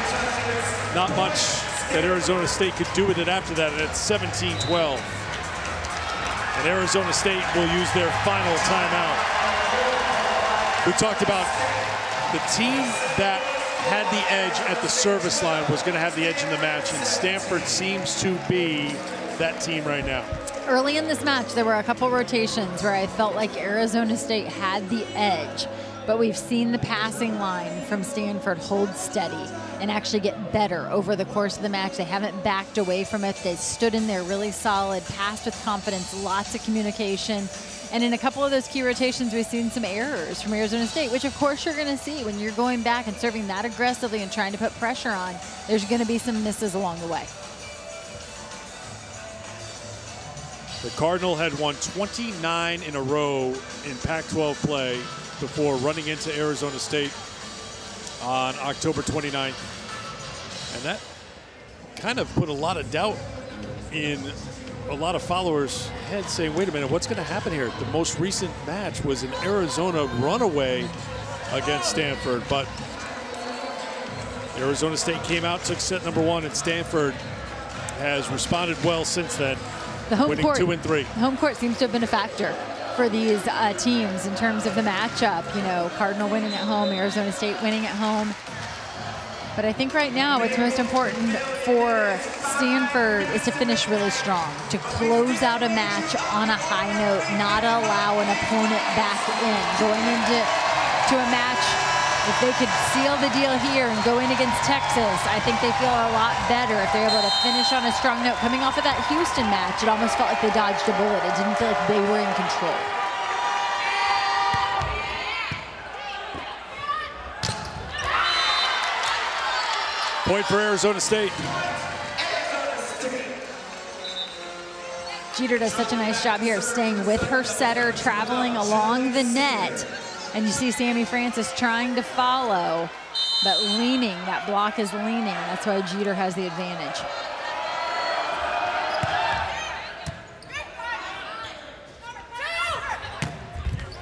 not much that Arizona State could do with it after that, and it's 17-12. And Arizona State will use their final timeout. We talked about the team that had the edge at the service line was going to have the edge in the match, and Stanford seems to be that team right now. Early in this match, there were a couple rotations where I felt like Arizona State had the edge, but we've seen the passing line from Stanford hold steady and actually get better over the course of the match. They haven't backed away from it. They stood in there really solid, passed with confidence, lots of communication. And in a couple of those key rotations, we've seen some errors from Arizona State, which of course you're going to see when you're going back and serving that aggressively and trying to put pressure on. There's going to be some misses along the way. The Cardinal had won 29 in a row in Pac-12 play before running into Arizona State on October 29th. And that kind of put a lot of doubt in a lot of followers' heads saying, wait a minute, what's going to happen here? The most recent match was an Arizona runaway against Stanford, but Arizona State came out, took set number one, and Stanford has responded well since then, The home winning court, two and three. home court seems to have been a factor for these uh, teams in terms of the matchup. You know, Cardinal winning at home, Arizona State winning at home. But I think right now what's most important for Stanford is to finish really strong, to close out a match on a high note, not allow an opponent back in. Going into to a match, if they could seal the deal here and go in against Texas, I think they feel a lot better if they're able to finish on a strong note. Coming off of that Houston match, it almost felt like they dodged a bullet. It didn't feel like they were in control. Point for Arizona State. Jeter does such a nice job here of staying with her setter, traveling along the net. And you see Sami Francis trying to follow, but leaning. That block is leaning. That's why Jeter has the advantage.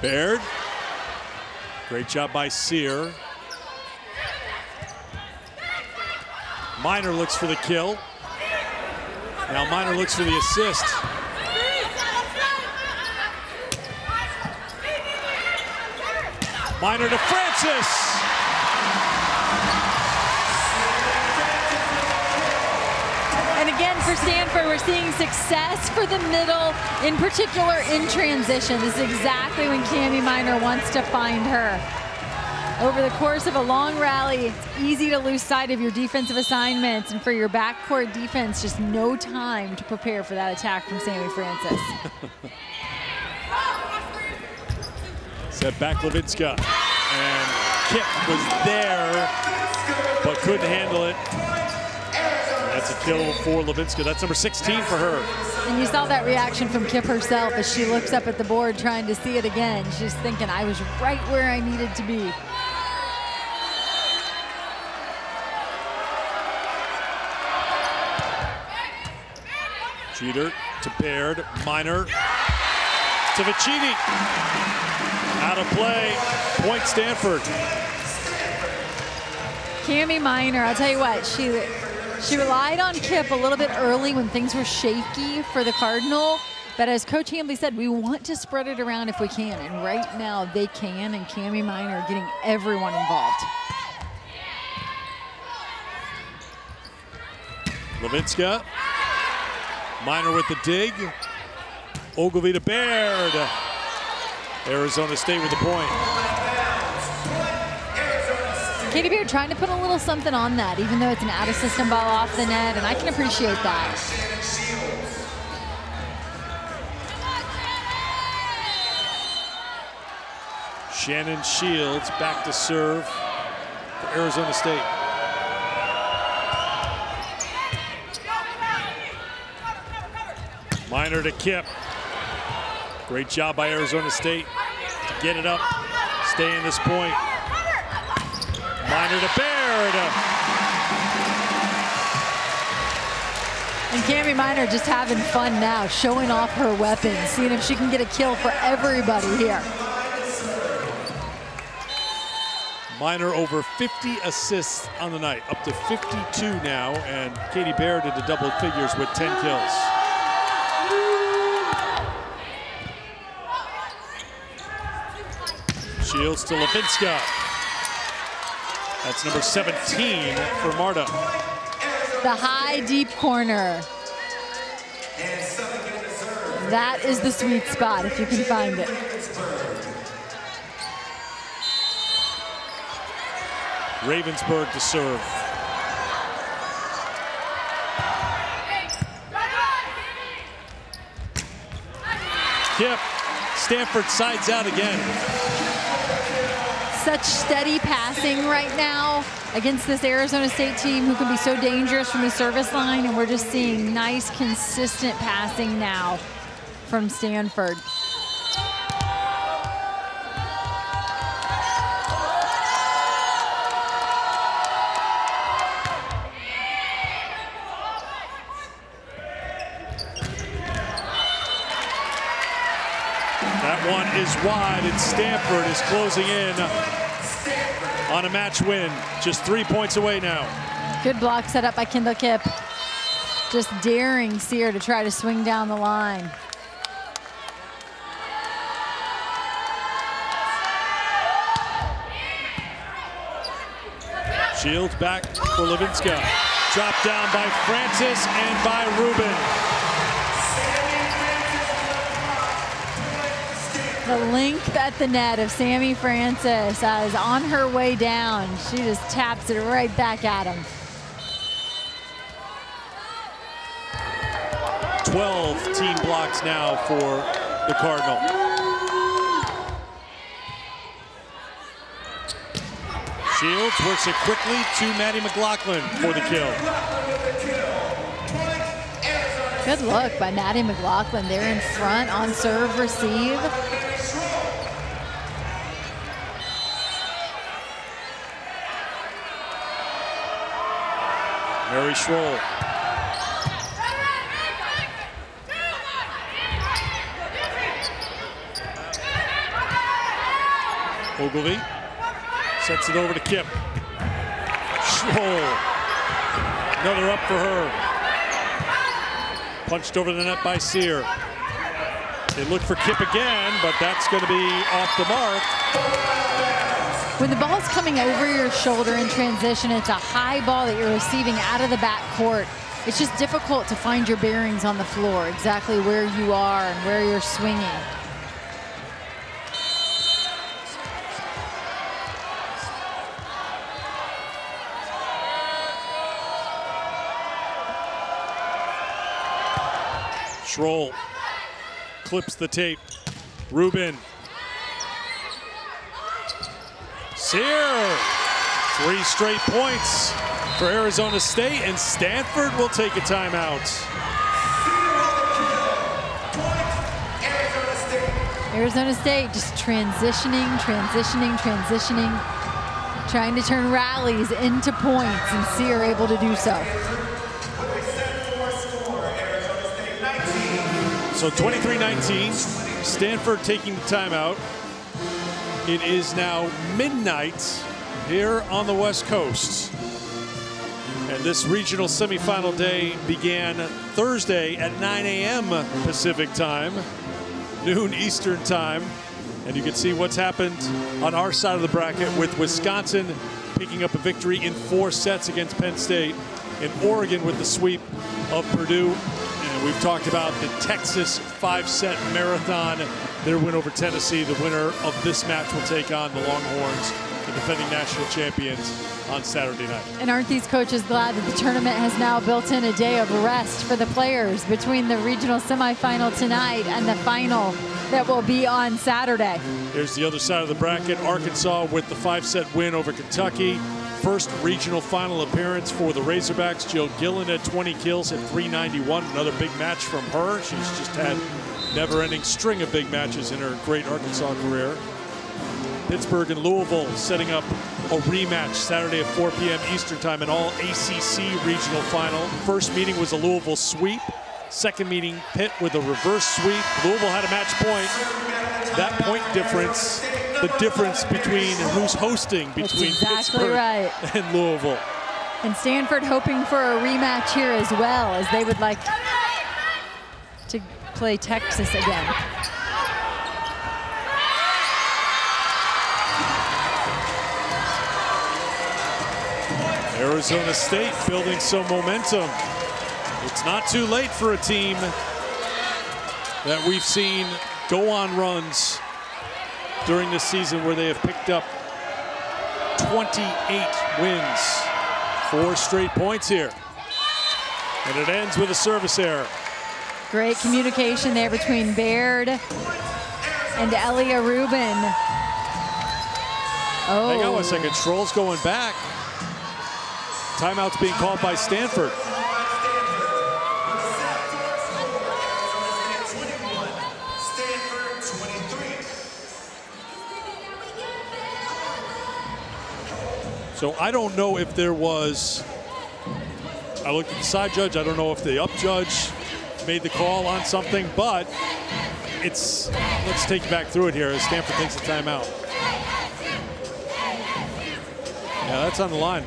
Baird. Great job by Cyr. Miner looks for the kill. Now Miner looks for the assist. Miner to Francis. And again, for Stanford, we're seeing success for the middle, in particular in transition. This is exactly when Cami Miner wants to find her. Over the course of a long rally, it's easy to lose sight of your defensive assignments. And for your backcourt defense, just no time to prepare for that attack from Sami Francis. Set back Levinska. And Kipp was there, but couldn't handle it. That's a kill for Levinska. That's number 16 for her. And you saw that reaction from Kipp herself as she looks up at the board trying to see it again. She's thinking, I was right where I needed to be. Jeter to Baird. Miner to Vicini. Out of play. Point Stanford. Cami Miner, I'll tell you what, she she relied on Kipp a little bit early when things were shaky for the Cardinal. But as Coach Hambly said, we want to spread it around if we can. And right now they can, and Cami Miner getting everyone involved. Levinska. Miner with the dig. Oglivie to Baird. Arizona State with the point. Caitie Baird trying to put a little something on that, even though it's an out-of-system ball off the net, and I can appreciate that. Shannon Shields back to serve for Arizona State. Miner to Kipp. Great job by Arizona State to get it up, stay in this point. Miner to Baird. And Cami Miner just having fun now, showing off her weapons, seeing if she can get a kill for everybody here. Miner over 50 assists on the night, up to 52 now, and Caitie Baird into double figures with 10 kills. Shields to Levinska. That's number 17 for Marta. The high, deep corner. That is the sweet spot if you can find it. Ravensburg to serve. Kipp, Stanford sides out again. Such steady passing right now against this Arizona State team who can be so dangerous from the service line, and we're just seeing nice, consistent passing now from Stanford. Is wide, and Stanford is closing in on a match win. Just three points away now. Good block set up by Kendall Kipp. Just daring Cyr to try to swing down the line. Shields back for Levinska. Dropped down by Francis and by Rubin. The length at the net of Sami Francis as on her way down, she just taps it right back at him. 12 team blocks now for the Cardinal. Shields works it quickly to Maddie McLaughlin for the kill. Good look by Maddie McLaughlin. They're in front on serve receive. Mary Schroll. Oglivie sets it over to Kipp. Schroll. Another up for her. Punched over the net by Cyr. They look for Kipp again, but that's going to be off the mark. When the coming over your shoulder in transition, it's a high ball that you're receiving out of the back court. It's just difficult to find your bearings on the floor, exactly where you are and where you're swinging. Schroll clips the tape. Rubin. Cyr. Three straight points for Arizona State, and Stanford will take a timeout. Arizona State just transitioning, transitioning, transitioning, trying to turn rallies into points, and Cyr able to do so. So 23-19, Stanford taking the timeout. It is now midnight here on the West Coast. And this regional semifinal day began Thursday at 9 a.m. Pacific time, noon Eastern time. And you can see what's happened on our side of the bracket with Wisconsin picking up a victory in four sets against Penn State, and Oregon with the sweep of Purdue. And we've talked about the Texas five-set marathon their win over Tennessee. The winner of this match will take on the Longhorns, the defending national champions, on Saturday night. And aren't these coaches glad that the tournament has now built in a day of rest for the players between the regional semifinal tonight and the final that will be on Saturday? Here's the other side of the bracket. Arkansas with the five-set win over Kentucky. First regional final appearance for the Razorbacks. Jill Gillen at 20 kills at 391. Another big match from her. She's just had never-ending string of big matches in her great Arkansas career. Pittsburgh and Louisville setting up a rematch Saturday at 4 p.m. Eastern Time, an all ACC regional final. First meeting was a Louisville sweep. Second meeting, Pitt with a reverse sweep. Louisville had a match point. That point difference, the difference between who's hosting between exactly Pittsburgh right. and Louisville. And Stanford hoping for a rematch here as well, as they would like play Texas again. Arizona State building some momentum. It's not too late for a team that we've seen go on runs during the season where they have picked up 28 wins. Four straight points here. And it ends with a service error. Great communication there between Baird and Elia Rubin. Oh, Hang on one oh. second. Trolls going back. Timeout's being called by Stanford. Stanford 23. So I don't know if there was. I looked at the side judge. I don't know if the up judge made the call on something, but it's. Let's take you back through it here as Stanford takes the timeout. Yeah, that's on the line.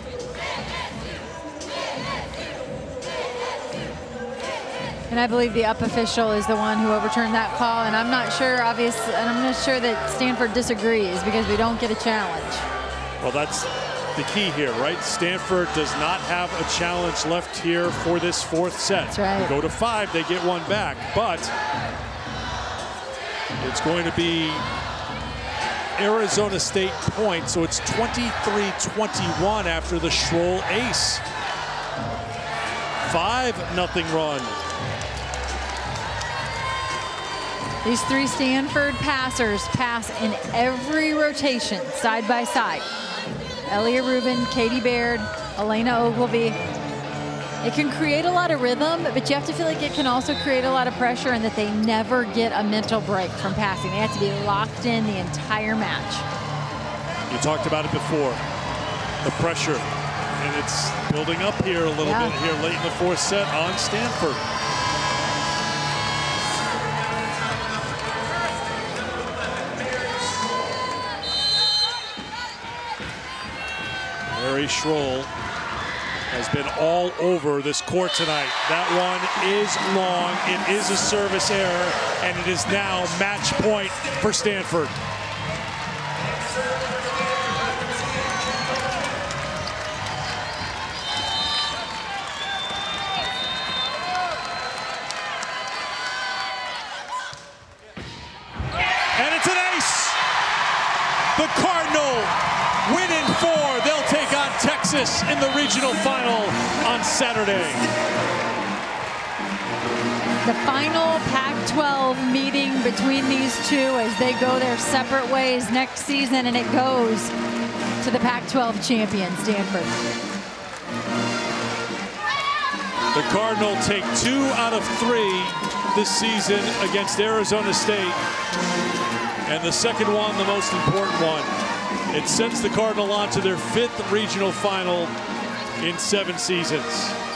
and I believe the up official is the one who overturned that call. And I'm not sure, obviously, and I'm not sure that Stanford disagrees because we don't get a challenge. Well, that's the key here, right? Stanford does not have a challenge left here for this fourth set. Right. Go to five, they get one back, but it's going to be Arizona State point, so it's 23-21 after the Schroll ace. Five nothing run. These three Stanford passers pass in every rotation, side by side. Elia Rubin, Caitie Baird, Elena Oglivie. It can create a lot of rhythm, but you have to feel like it can also create a lot of pressure and that they never get a mental break from passing. They have to be locked in the entire match. You talked about it before, the pressure, and it's building up here a little Yeah. bit here late in the fourth set on Stanford. Mary Schroll has been all over this court tonight. That one is long. It is a service error, and it is now match point for Stanford. Regional final on Saturday. The final Pac-12 meeting between these two as they go their separate ways next season, and it goes to the Pac-12 champion, Stanford. The Cardinal take two out of three this season against Arizona State. And the second one, the most important one. It sends the Cardinal on to their fifth regional final in seven seasons.